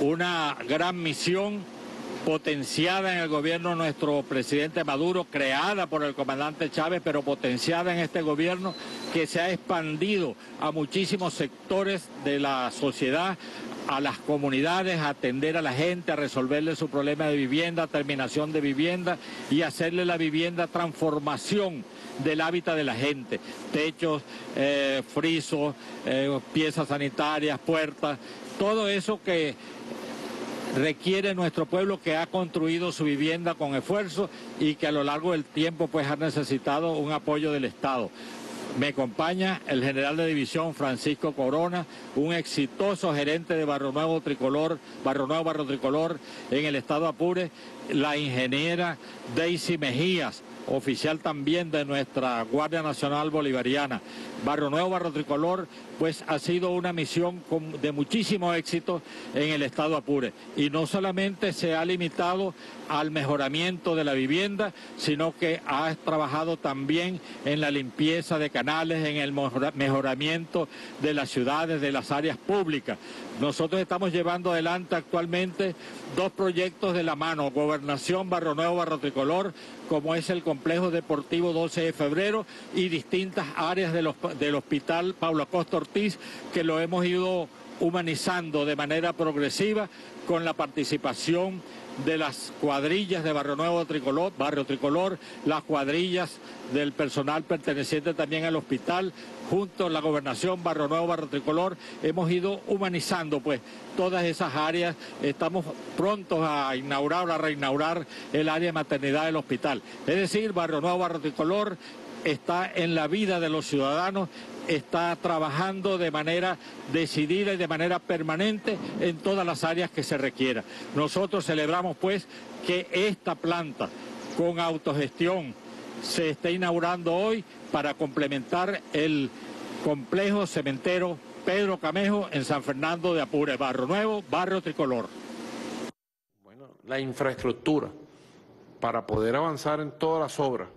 Una gran misión potenciada en el gobierno de nuestro presidente Maduro, creada por el comandante Chávez, pero potenciada en este gobierno que se ha expandido a muchísimos sectores de la sociedad, a las comunidades, a atender a la gente, a resolverle su problema de vivienda, terminación de vivienda y hacerle la vivienda transformación del hábitat de la gente. Techos, eh, frisos, eh, piezas sanitarias, puertas, todo eso que requiere nuestro pueblo que ha construido su vivienda con esfuerzo y que a lo largo del tiempo pues ha necesitado un apoyo del Estado. Me acompaña el general de división Francisco Corona, un exitoso gerente de Barro Nuevo Tricolor, Barro Nuevo Barro Tricolor en el estado Apure, la ingeniera Daisy Mejías, oficial también de nuestra Guardia Nacional Bolivariana. Barrio Nuevo, Barrio Tricolor, pues ha sido una misión de muchísimo éxito en el estado Apure. Y no solamente se ha limitado al mejoramiento de la vivienda, sino que ha trabajado también en la limpieza de canales, en el mejoramiento de las ciudades, de las áreas públicas. Nosotros estamos llevando adelante actualmente dos proyectos de la mano, Gobernación Barrio Nuevo, Barrio Tricolor, como es el complejo deportivo 12 de febrero y distintas áreas del, del hospital Pablo Acosta Ortiz que lo hemos ido humanizando de manera progresiva con la participación de las cuadrillas de Barrio Nuevo Tricolor, Barrio Tricolor, las cuadrillas del personal perteneciente también al hospital, junto a la gobernación Barrio Nuevo, Barrio Tricolor, hemos ido humanizando pues todas esas áreas. Estamos prontos a inaugurar, a reinaugurar el área de maternidad del hospital. Es decir, Barrio Nuevo, Barrio Tricolor está en la vida de los ciudadanos está trabajando de manera decidida y de manera permanente en todas las áreas que se requiera. Nosotros celebramos pues que esta planta con autogestión se esté inaugurando hoy para complementar el complejo cementero Pedro Camejo en San Fernando de Apure, Barrio Nuevo, Barrio Tricolor. Bueno, la infraestructura para poder avanzar en todas las obras,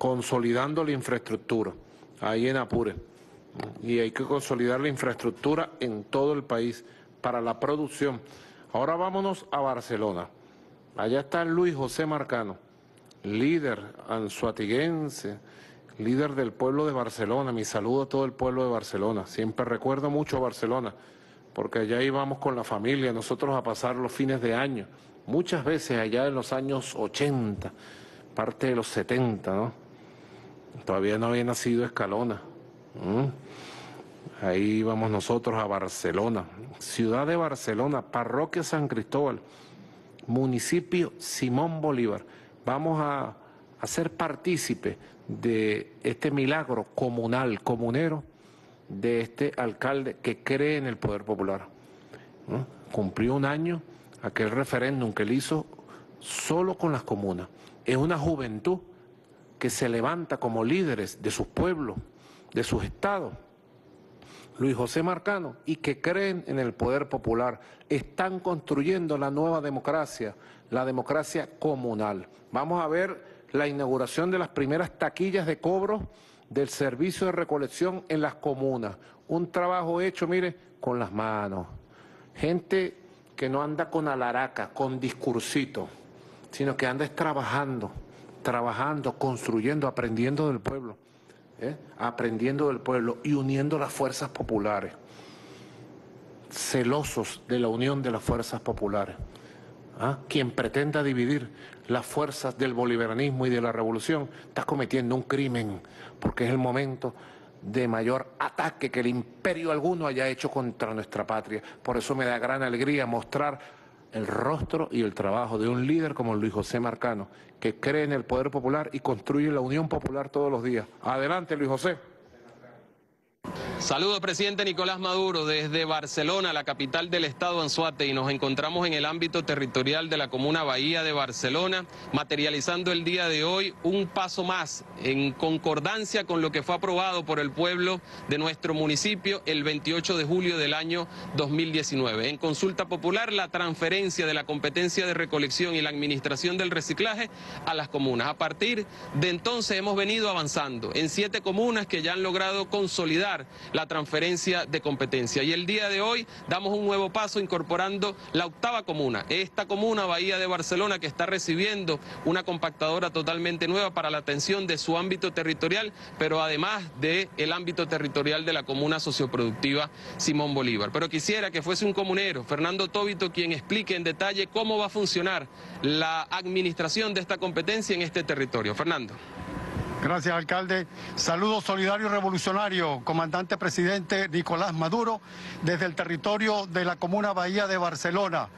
consolidando la infraestructura ahí en Apure. Y hay que consolidar la infraestructura en todo el país para la producción. Ahora vámonos a Barcelona. Allá está Luis José Marcano, líder anzuatiguense, líder del pueblo de Barcelona. Mi saludo a todo el pueblo de Barcelona. Siempre recuerdo mucho a Barcelona, porque allá íbamos con la familia, nosotros a pasar los fines de año. Muchas veces allá en los años 80, parte de los 70, ¿no? Todavía no había nacido Escalona. Ahí vamos nosotros a Barcelona, ciudad de Barcelona, parroquia San Cristóbal, municipio Simón Bolívar. Vamos a, a ser partícipe de este milagro comunal, comunero, de este alcalde que cree en el poder popular. Cumplió un año aquel referéndum que él hizo solo con las comunas. Es una juventud que se levanta como líderes de sus pueblos, de sus estados, Luis José Marcano, y que creen en el poder popular, están construyendo la nueva democracia, la democracia comunal. Vamos a ver la inauguración de las primeras taquillas de cobro del servicio de recolección en las comunas. Un trabajo hecho, mire, con las manos. Gente que no anda con alaraca, con discursito sino que anda trabajando, trabajando, construyendo, aprendiendo del pueblo, ¿eh? aprendiendo del pueblo y uniendo las fuerzas populares, celosos de la unión de las fuerzas populares. ¿ah? Quien pretenda dividir las fuerzas del bolivarianismo y de la revolución está cometiendo un crimen, porque es el momento de mayor ataque que el imperio alguno haya hecho contra nuestra patria. Por eso me da gran alegría mostrar el rostro y el trabajo de un líder como Luis José Marcano, que cree en el poder popular y construye la unión popular todos los días. Adelante, Luis José. Saludos, presidente Nicolás Maduro, desde Barcelona, la capital del estado Anzuate, y nos encontramos en el ámbito territorial de la comuna Bahía de Barcelona, materializando el día de hoy un paso más en concordancia con lo que fue aprobado por el pueblo de nuestro municipio el 28 de julio del año 2019. En consulta popular, la transferencia de la competencia de recolección y la administración del reciclaje a las comunas. A partir de entonces hemos venido avanzando en siete comunas que ya han logrado consolidar la transferencia de competencia. Y el día de hoy damos un nuevo paso incorporando la octava comuna, esta comuna Bahía de Barcelona que está recibiendo una compactadora totalmente nueva para la atención de su ámbito territorial, pero además del el ámbito territorial de la comuna socioproductiva Simón Bolívar. Pero quisiera que fuese un comunero, Fernando Tóbito, quien explique en detalle cómo va a funcionar la administración de esta competencia en este territorio. Fernando. Gracias, alcalde. Saludo solidario y revolucionario, comandante presidente Nicolás Maduro, desde el territorio de la comuna Bahía de Barcelona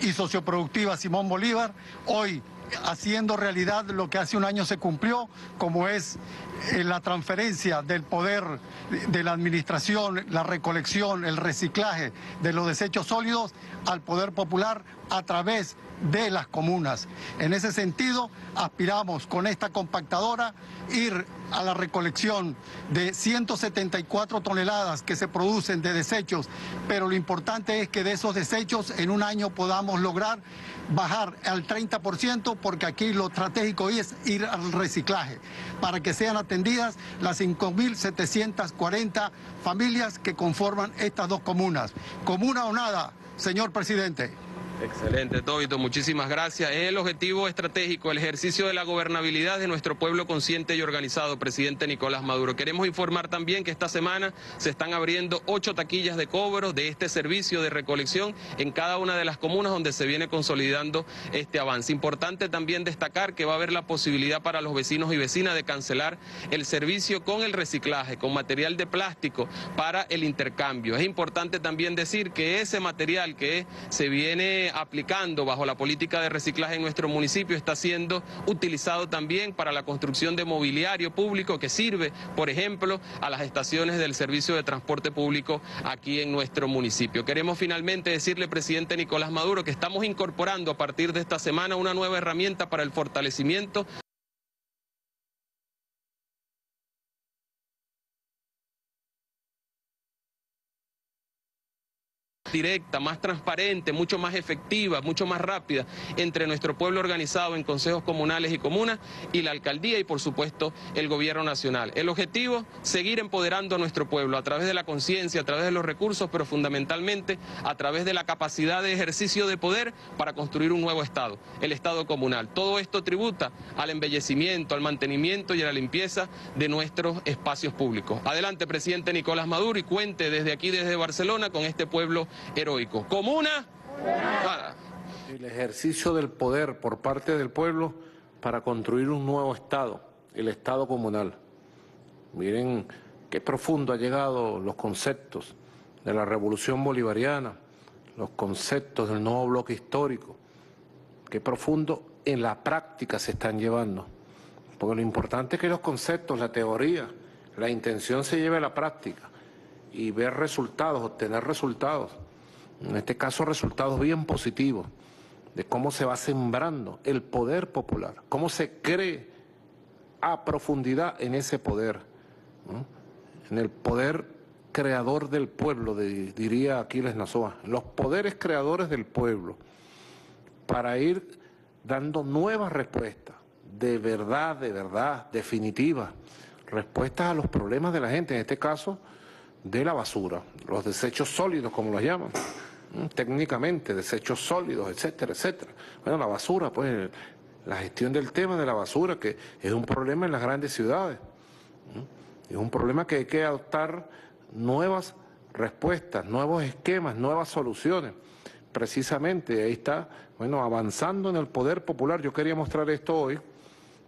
y socioproductiva Simón Bolívar. Hoy haciendo realidad lo que hace un año se cumplió, como es eh, la transferencia del poder de la administración, la recolección, el reciclaje de los desechos sólidos al poder popular a través de las comunas. En ese sentido, aspiramos con esta compactadora ir a la recolección de 174 toneladas que se producen de desechos, pero lo importante es que de esos desechos en un año podamos lograr bajar al 30%, porque aquí lo estratégico es ir al reciclaje, para que sean atendidas las 5.740 familias que conforman estas dos comunas. Comuna o nada, señor presidente. Excelente, Tobito, muchísimas gracias. Es el objetivo estratégico, el ejercicio de la gobernabilidad de nuestro pueblo consciente y organizado, presidente Nicolás Maduro. Queremos informar también que esta semana se están abriendo ocho taquillas de cobro de este servicio de recolección en cada una de las comunas donde se viene consolidando este avance. Importante también destacar que va a haber la posibilidad para los vecinos y vecinas de cancelar el servicio con el reciclaje, con material de plástico para el intercambio. Es importante también decir que ese material que se viene aplicando bajo la política de reciclaje en nuestro municipio está siendo utilizado también para la construcción de mobiliario público que sirve, por ejemplo, a las estaciones del servicio de transporte público aquí en nuestro municipio. Queremos finalmente decirle, presidente Nicolás Maduro, que estamos incorporando a partir de esta semana una nueva herramienta para el fortalecimiento directa, más transparente, mucho más efectiva, mucho más rápida entre nuestro pueblo organizado en consejos comunales y comunas y la alcaldía y por supuesto el gobierno nacional. El objetivo, seguir empoderando a nuestro pueblo a través de la conciencia, a través de los recursos, pero fundamentalmente a través de la capacidad de ejercicio de poder para construir un nuevo Estado, el Estado comunal. Todo esto tributa al embellecimiento, al mantenimiento y a la limpieza de nuestros espacios públicos. Adelante, presidente Nicolás Maduro, y cuente desde aquí, desde Barcelona, con este pueblo heroico. Comuna. El ejercicio del poder por parte del pueblo para construir un nuevo Estado, el Estado comunal. Miren qué profundo han llegado los conceptos de la revolución bolivariana, los conceptos del nuevo bloque histórico, qué profundo en la práctica se están llevando. Porque lo importante es que los conceptos, la teoría, la intención se lleve a la práctica y ver resultados, obtener resultados en este caso resultados bien positivos de cómo se va sembrando el poder popular, cómo se cree a profundidad en ese poder, en el poder creador del pueblo, diría Aquiles Nazoa, los poderes creadores del pueblo, para ir dando nuevas respuestas, de verdad, de verdad, definitivas, respuestas a los problemas de la gente, en este caso de la basura, los desechos sólidos, como los llaman. Técnicamente, desechos sólidos, etcétera, etcétera. Bueno, la basura, pues la gestión del tema de la basura, que es un problema en las grandes ciudades. Es un problema que hay que adoptar nuevas respuestas, nuevos esquemas, nuevas soluciones. Precisamente ahí está, bueno, avanzando en el poder popular. Yo quería mostrar esto hoy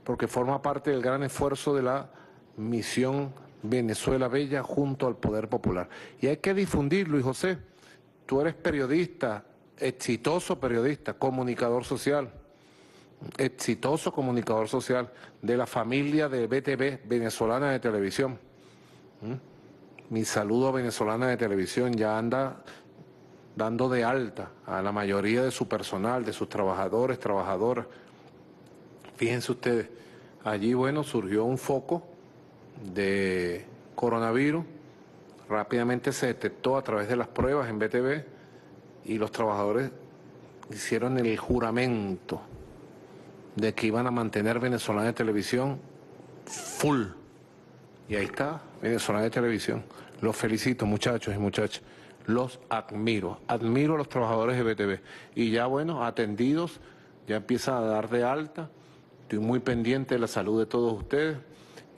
porque forma parte del gran esfuerzo de la misión Venezuela Bella junto al poder popular. Y hay que difundirlo, y José, tú eres periodista, exitoso periodista, comunicador social, exitoso comunicador social de la familia de BTV, venezolana de televisión. ¿Mm? Mi saludo a venezolana de televisión ya anda dando de alta a la mayoría de su personal, de sus trabajadores, trabajadoras. Fíjense ustedes, allí, bueno, surgió un foco de coronavirus, rápidamente se detectó a través de las pruebas en BTV y los trabajadores hicieron el juramento de que iban a mantener Venezolana de Televisión full. Y ahí está, Venezolana de Televisión. Los felicito, muchachos y muchachas. Los admiro. Admiro a los trabajadores de BTV. Y ya, bueno, atendidos, ya empiezan a dar de alta. Estoy muy pendiente de la salud de todos ustedes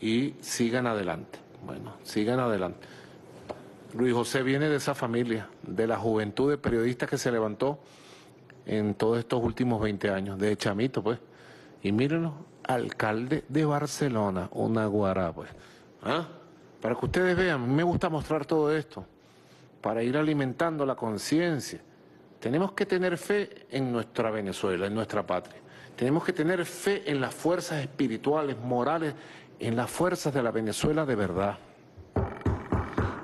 y sigan adelante. Bueno, sigan adelante. Luis José viene de esa familia, de la juventud de periodistas que se levantó en todos estos últimos 20 años, de chamito, pues. Y mírenlo, alcalde de Barcelona, una guará, pues. ¿Ah? Para que ustedes vean, me gusta mostrar todo esto, para ir alimentando la conciencia. Tenemos que tener fe en nuestra Venezuela, en nuestra patria. Tenemos que tener fe en las fuerzas espirituales, morales, en las fuerzas de la Venezuela de verdad.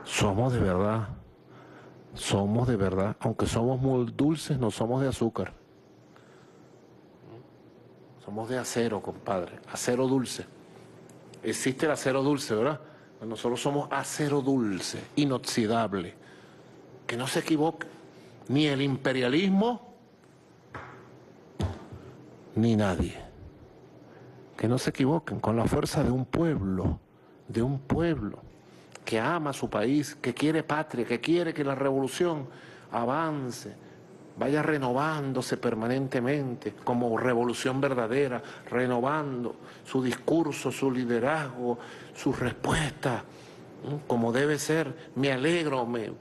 Somos de verdad. Somos de verdad. Aunque somos muy dulces, no somos de azúcar. Somos de acero, compadre. Acero dulce. Existe el acero dulce, ¿verdad? Nosotros somos acero dulce, inoxidable. Que no se equivoque. Ni el imperialismo, ni nadie. Que no se equivoquen con la fuerza de un pueblo, de un pueblo que ama su país, que quiere patria, que quiere que la revolución avance, vaya renovándose permanentemente como revolución verdadera, renovando su discurso, su liderazgo, su respuesta, como debe ser. Me alegro me,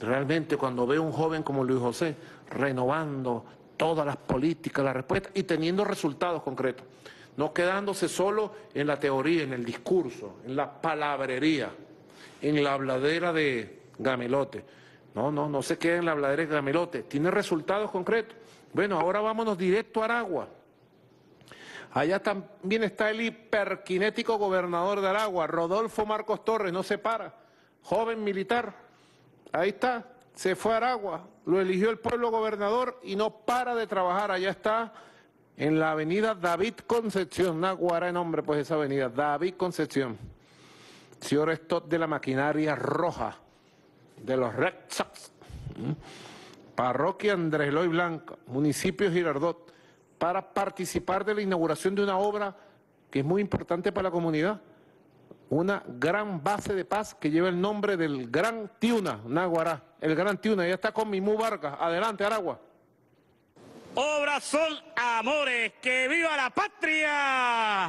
realmente cuando veo un joven como Luis José renovando todas las políticas, la respuesta y teniendo resultados concretos, no quedándose solo en la teoría, en el discurso, en la palabrería, en la habladera de Gamelote. No, no, no se queda en la habladera de Gamelote, tiene resultados concretos. Bueno, ahora vámonos directo a Aragua. Allá también está el hiperquinético gobernador de Aragua, Rodolfo Marcos Torres, no se para, joven militar. Ahí está, se fue a Aragua, lo eligió el pueblo gobernador y no para de trabajar. Allá está en la avenida David Concepción, Naguara en nombre pues esa avenida, David Concepción. Señor Stott de la maquinaria roja de los Red Sox, Parroquia Andrés Eloy Blanca, municipio Girardot, para participar de la inauguración de una obra que es muy importante para la comunidad, una gran base de paz que lleva el nombre del Gran Tiuna, Naguará, el Gran Tiuna, ya está con Mimú Vargas, adelante Aragua. Obras son amores, que viva la patria.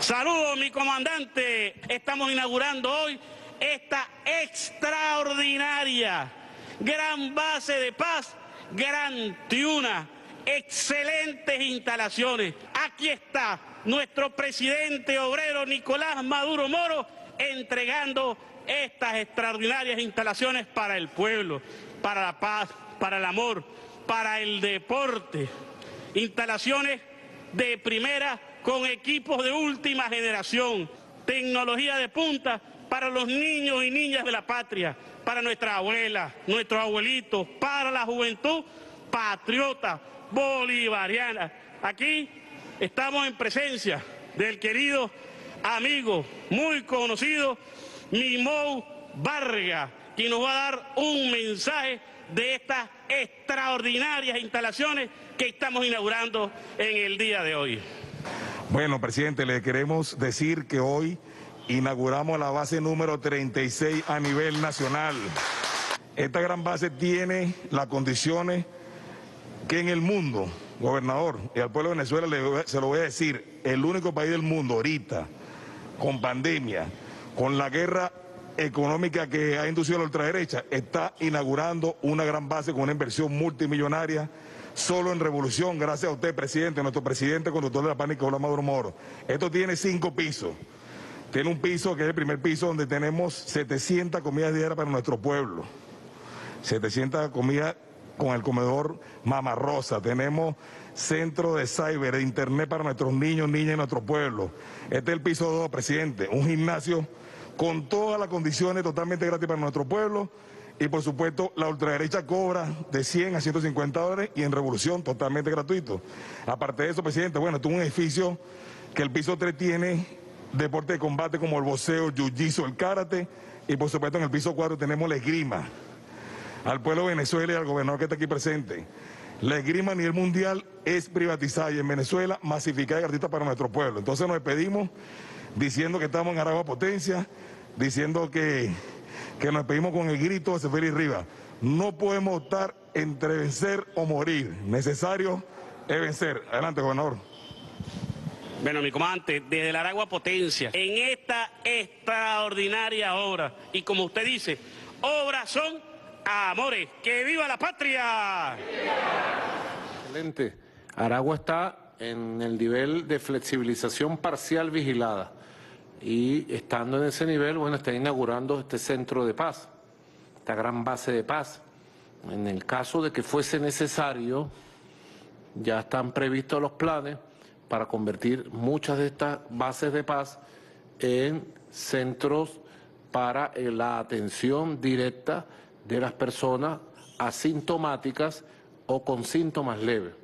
Saludos mi comandante, estamos inaugurando hoy esta extraordinaria gran base de paz, gran tiuna, excelentes instalaciones. Aquí está nuestro presidente obrero Nicolás Maduro Moro entregando estas extraordinarias instalaciones para el pueblo, para la paz, para el amor, para el deporte. Instalaciones de primera con equipos de última generación, tecnología de punta para los niños y niñas de la patria, para nuestra abuela, nuestros abuelitos, para la juventud patriota bolivariana. Aquí estamos en presencia del querido amigo, muy conocido, Mimou Vargas, quien nos va a dar un mensaje de estas extraordinarias instalaciones que estamos inaugurando en el día de hoy. Bueno, presidente, le queremos decir que hoy inauguramos la base número 36 a nivel nacional. Esta gran base tiene las condiciones que en el mundo Gobernador, y al pueblo de Venezuela se lo voy a decir, el único país del mundo ahorita, con pandemia, con la guerra económica que ha inducido la ultraderecha, está inaugurando una gran base con una inversión multimillonaria solo en revolución, gracias a usted, presidente, nuestro presidente conductor de la pánica, Nicolás Maduro Moro. Esto tiene cinco pisos. Tiene un piso que es el primer piso donde tenemos 700 comidas diarias para nuestro pueblo. 700 comidas con el comedor Mama Rosa. Tenemos centro de cyber, de internet para nuestros niños, niñas y nuestro pueblo. Este es el piso 2, presidente. Un gimnasio con todas las condiciones totalmente gratis para nuestro pueblo. Y por supuesto, la ultraderecha cobra de 100 a 150 dólares y en revolución totalmente gratuito. Aparte de eso, presidente, bueno, es un edificio que el piso 3 tiene deporte de combate como el boxeo, jiu-jitsu, el karate. Y por supuesto, en el piso 4 tenemos la esgrima al pueblo de Venezuela y al gobernador que está aquí presente. La esgrima a nivel mundial es privatizada y en Venezuela masificada y gratuita para nuestro pueblo. Entonces nos despedimos diciendo que estamos en Aragua Potencia, diciendo que, que nos despedimos con el grito de Sefer y Riva. No podemos optar entre vencer o morir. Necesario es vencer. Adelante, gobernador. Bueno, mi comandante, desde la Aragua Potencia, en esta extraordinaria obra, y como usted dice, obras son amores. ¡Que viva la patria! Excelente. Aragua está en el nivel de flexibilización parcial vigilada y estando en ese nivel, bueno, está inaugurando este centro de paz, esta gran base de paz. En el caso de que fuese necesario, ya están previstos los planes para convertir muchas de estas bases de paz en centros para la atención directa de las personas asintomáticas o con síntomas leves.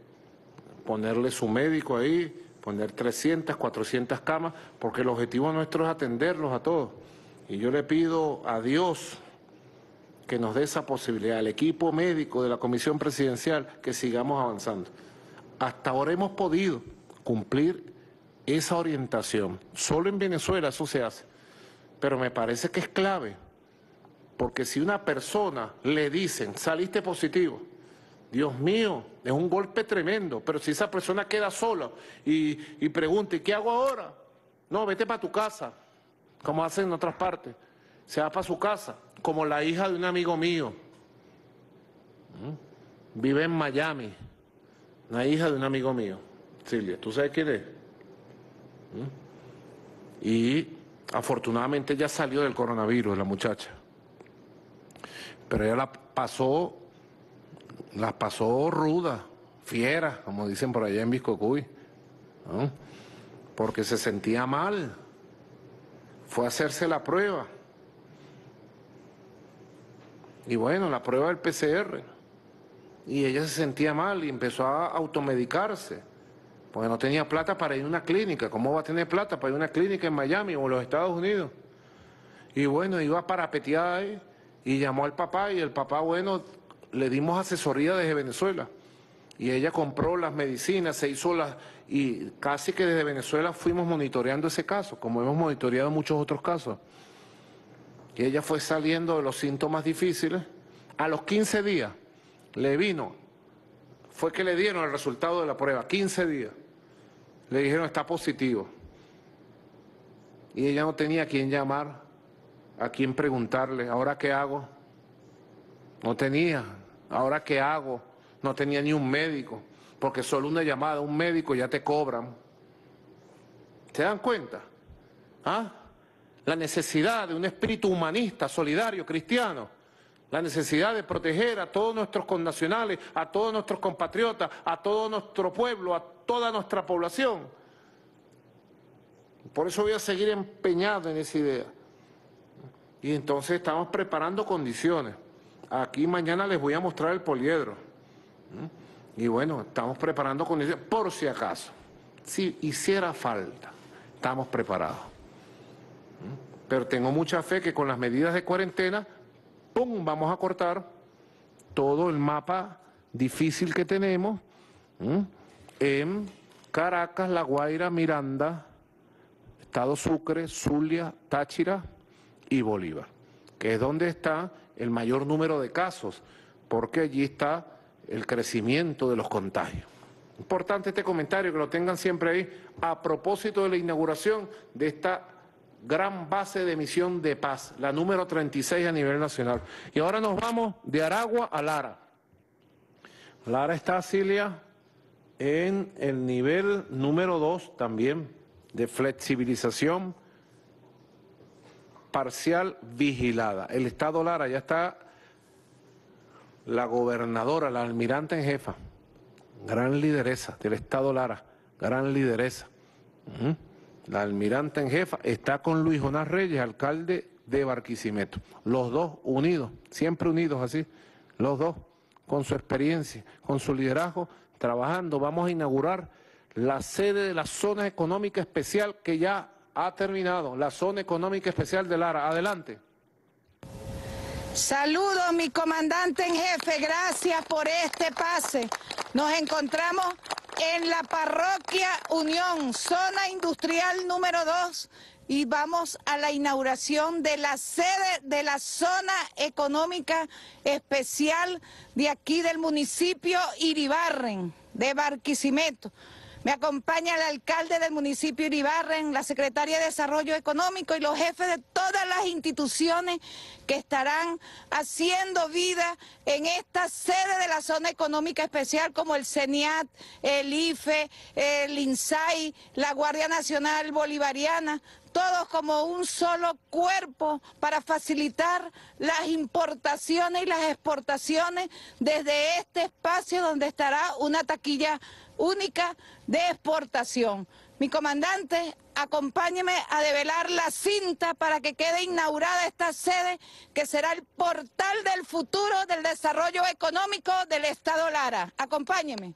Ponerle su médico ahí, poner 300, 400 camas, porque el objetivo nuestro es atenderlos a todos. Y yo le pido a Dios que nos dé esa posibilidad, al equipo médico de la Comisión Presidencial, que sigamos avanzando. Hasta ahora hemos podido cumplir esa orientación. Solo en Venezuela eso se hace. Pero me parece que es clave porque si una persona le dicen, saliste positivo, Dios mío, es un golpe tremendo, pero si esa persona queda sola y, y pregunta, qué hago ahora? No, vete para tu casa, como hacen en otras partes. Se va para su casa, como la hija de un amigo mío. ¿Mm? Vive en Miami, una hija de un amigo mío. Silvia, ¿tú sabes quién es? ¿Mm? Y afortunadamente ya salió del coronavirus, la muchacha pero ella la pasó, la pasó ruda, fiera, como dicen por allá en Biscocuy, porque se sentía mal, fue a hacerse la prueba. Y bueno, la prueba del PCR. Y ella se sentía mal y empezó a automedicarse, porque no tenía plata para ir a una clínica. ¿Cómo va a tener plata para ir a una clínica en Miami o en los Estados Unidos? Y bueno, iba para ahí y llamó al papá y el papá, bueno, le dimos asesoría desde Venezuela. Y ella compró las medicinas, se hizo las... Y casi que desde Venezuela fuimos monitoreando ese caso, como hemos monitoreado muchos otros casos. Y ella fue saliendo de los síntomas difíciles. A los 15 días le vino, fue que le dieron el resultado de la prueba, 15 días. Le dijeron está positivo. Y ella no tenía a quién llamar a quién preguntarle, ¿ahora qué hago? No tenía, ¿ahora qué hago? No tenía ni un médico, porque solo una llamada un médico ya te cobran. ¿Se dan cuenta? ¿Ah? La necesidad de un espíritu humanista, solidario, cristiano. La necesidad de proteger a todos nuestros connacionales, a todos nuestros compatriotas, a todo nuestro pueblo, a toda nuestra población. Por eso voy a seguir empeñado en esa idea. Y entonces estamos preparando condiciones. Aquí mañana les voy a mostrar el poliedro. Y bueno, estamos preparando condiciones por si acaso. Si hiciera falta, estamos preparados. Pero tengo mucha fe que con las medidas de cuarentena, ¡pum!, vamos a cortar todo el mapa difícil que tenemos en Caracas, La Guaira, Miranda, Estado Sucre, Zulia, Táchira, y Bolívar, que es donde está el mayor número de casos, porque allí está el crecimiento de los contagios. Importante este comentario, que lo tengan siempre ahí, a propósito de la inauguración de esta gran base de emisión de paz, la número 36 a nivel nacional. Y ahora nos vamos de Aragua a Lara. Lara está, Cilia, en el nivel número 2 también de flexibilización parcial vigilada. El Estado Lara ya está la gobernadora, la almirante en jefa, gran lideresa del Estado Lara, gran lideresa. La almirante en jefa está con Luis Jonás Reyes, alcalde de Barquisimeto. Los dos unidos, siempre unidos así, los dos, con su experiencia, con su liderazgo, trabajando. Vamos a inaugurar la sede de la zona económica especial que ya ha terminado, la zona económica especial de Lara. Adelante. Saludos, mi comandante en jefe, gracias por este pase. Nos encontramos en la parroquia Unión, zona industrial número 2, y vamos a la inauguración de la sede de la zona económica especial de aquí del municipio Iribarren, de Barquisimeto. Me acompaña el alcalde del municipio Iribarren, la secretaria de Desarrollo Económico y los jefes de todas las instituciones que estarán haciendo vida en esta sede de la zona económica especial como el CENIAT, el IFE, el INSAI, la Guardia Nacional Bolivariana, todos como un solo cuerpo para facilitar las importaciones y las exportaciones desde este espacio donde estará una taquilla única de exportación. Mi comandante, acompáñeme a develar la cinta para que quede inaugurada esta sede que será el portal del futuro del desarrollo económico del Estado Lara. Acompáñeme.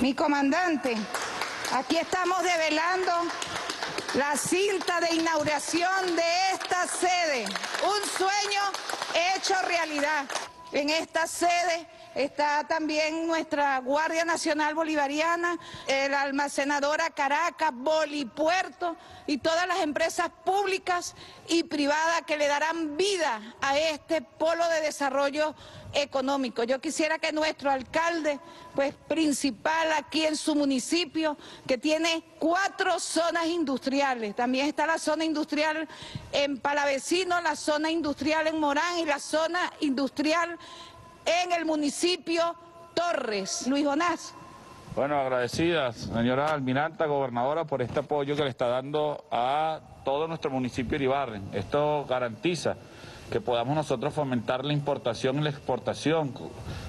Mi comandante, aquí estamos develando la cinta de inauguración de esta sede. Un sueño hecho realidad. En esta sede está también nuestra Guardia Nacional Bolivariana, la almacenadora Caracas, Bolipuerto y todas las empresas públicas y privadas que le darán vida a este polo de desarrollo económico. Yo quisiera que nuestro alcalde, pues principal aquí en su municipio, que tiene cuatro zonas industriales, también está la zona industrial en Palavecino, la zona industrial en Morán y la zona industrial en el municipio Torres. Luis Jonás. Bueno, agradecidas, señora almiranta, gobernadora, por este apoyo que le está dando a todo nuestro municipio de Ibarren. Esto garantiza que podamos nosotros fomentar la importación y la exportación.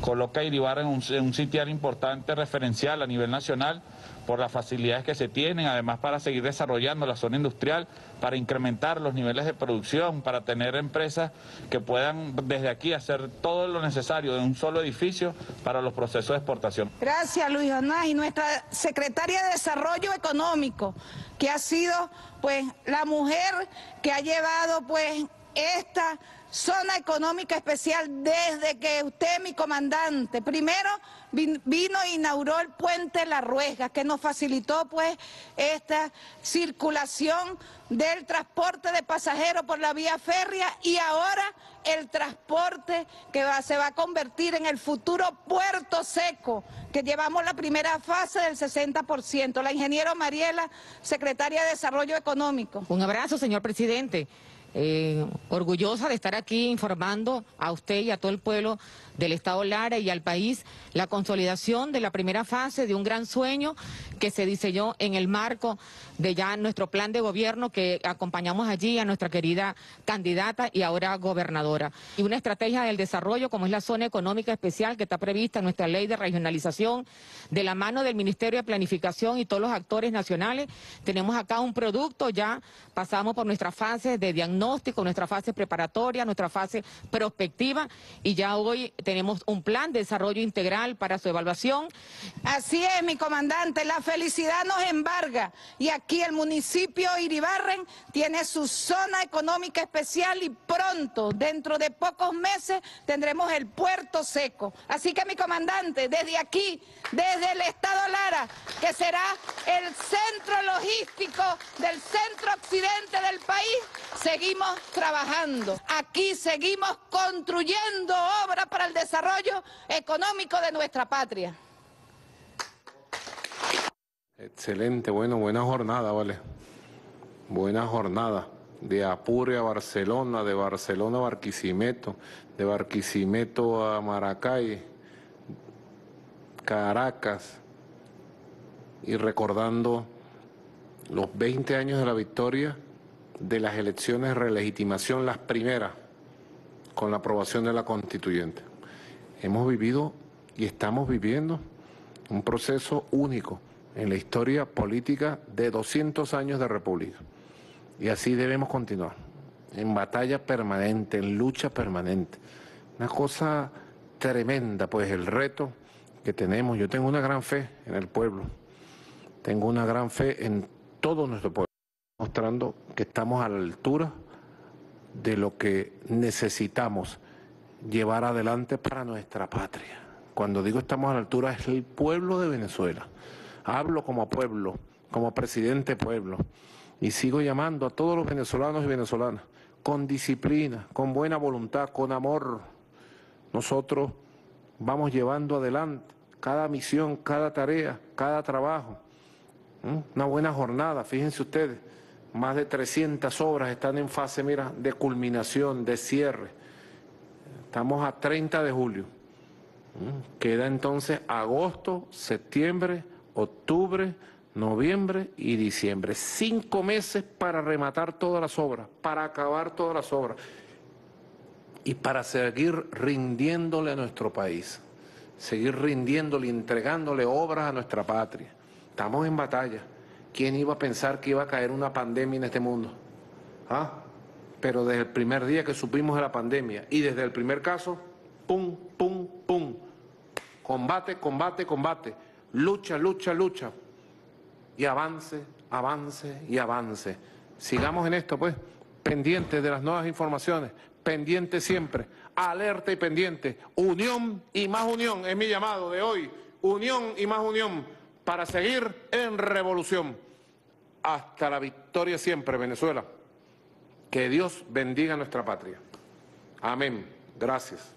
Coloca a Iribarren en un, en un sitial importante referencial a nivel nacional por las facilidades que se tienen, además para seguir desarrollando la zona industrial, para incrementar los niveles de producción, para tener empresas que puedan desde aquí hacer todo lo necesario de un solo edificio para los procesos de exportación. Gracias, Luis Jonás. Y nuestra secretaria de Desarrollo Económico, que ha sido pues la mujer que ha llevado pues esta zona económica especial desde que usted, mi comandante, primero vino e inauguró el puente La Ruesga, que nos facilitó pues esta circulación del transporte de pasajeros por la vía férrea y ahora el transporte que se va a convertir en el futuro puerto seco, que llevamos la primera fase del 60%. La ingeniera Mariela, secretaria de Desarrollo Económico. Un abrazo, señor presidente. Eh, orgullosa de estar aquí informando a usted y a todo el pueblo del Estado Lara y al país la consolidación de la primera fase de un gran sueño que se diseñó en el marco de ya nuestro plan de gobierno que acompañamos allí a nuestra querida candidata y ahora gobernadora. Y una estrategia del desarrollo como es la zona económica especial que está prevista en nuestra ley de regionalización de la mano del Ministerio de Planificación y todos los actores nacionales. Tenemos acá un producto, ya pasamos por nuestra fase de diagnóstico, nuestra fase preparatoria, nuestra fase prospectiva y ya hoy tenemos un plan de desarrollo integral para su evaluación. Así es, mi comandante, la felicidad nos embarga y aquí el municipio Iribarren tiene su zona económica especial y pronto, dentro de pocos meses, tendremos el puerto seco. Así que mi comandante, desde aquí, desde el Estado Lara, que será el centro logístico del centro occidente del país, seguimos trabajando. Aquí seguimos construyendo obras para el desarrollo económico de nuestra patria. Excelente, bueno, buena jornada, vale. Buena jornada. De Apure a Barcelona, de Barcelona a Barquisimeto, de Barquisimeto a Maracay, Caracas, y recordando los 20 años de la victoria de las elecciones de relegitimación, las primeras, con la aprobación de la constituyente. Hemos vivido y estamos viviendo un proceso único en la historia política de 200 años de república. Y así debemos continuar, en batalla permanente, en lucha permanente. Una cosa tremenda, pues el reto que tenemos. Yo tengo una gran fe en el pueblo, tengo una gran fe en todo nuestro pueblo, mostrando que estamos a la altura de lo que necesitamos llevar adelante para nuestra patria. Cuando digo estamos a la altura es el pueblo de Venezuela. Hablo como pueblo, como presidente pueblo, y sigo llamando a todos los venezolanos y venezolanas, con disciplina, con buena voluntad, con amor. Nosotros vamos llevando adelante cada misión, cada tarea, cada trabajo. Una buena jornada, fíjense ustedes, más de 300 obras están en fase, mira, de culminación, de cierre. Estamos a 30 de julio. Queda entonces agosto, septiembre, octubre, noviembre y diciembre. Cinco meses para rematar todas las obras, para acabar todas las obras y para seguir rindiéndole a nuestro país, seguir rindiéndole, entregándole obras a nuestra patria. Estamos en batalla. ¿Quién iba a pensar que iba a caer una pandemia en este mundo? ¿Ah? Pero desde el primer día que supimos de la pandemia y desde el primer caso, pum, pum, pum. Combate, combate, combate lucha, lucha, lucha. Y avance, avance y avance. Sigamos en esto, pues, pendientes de las nuevas informaciones, pendientes siempre, alerta y pendiente. Unión y más unión es mi llamado de hoy. Unión y más unión para seguir en revolución. Hasta la victoria siempre, Venezuela. Que Dios bendiga nuestra patria. Amén. Gracias.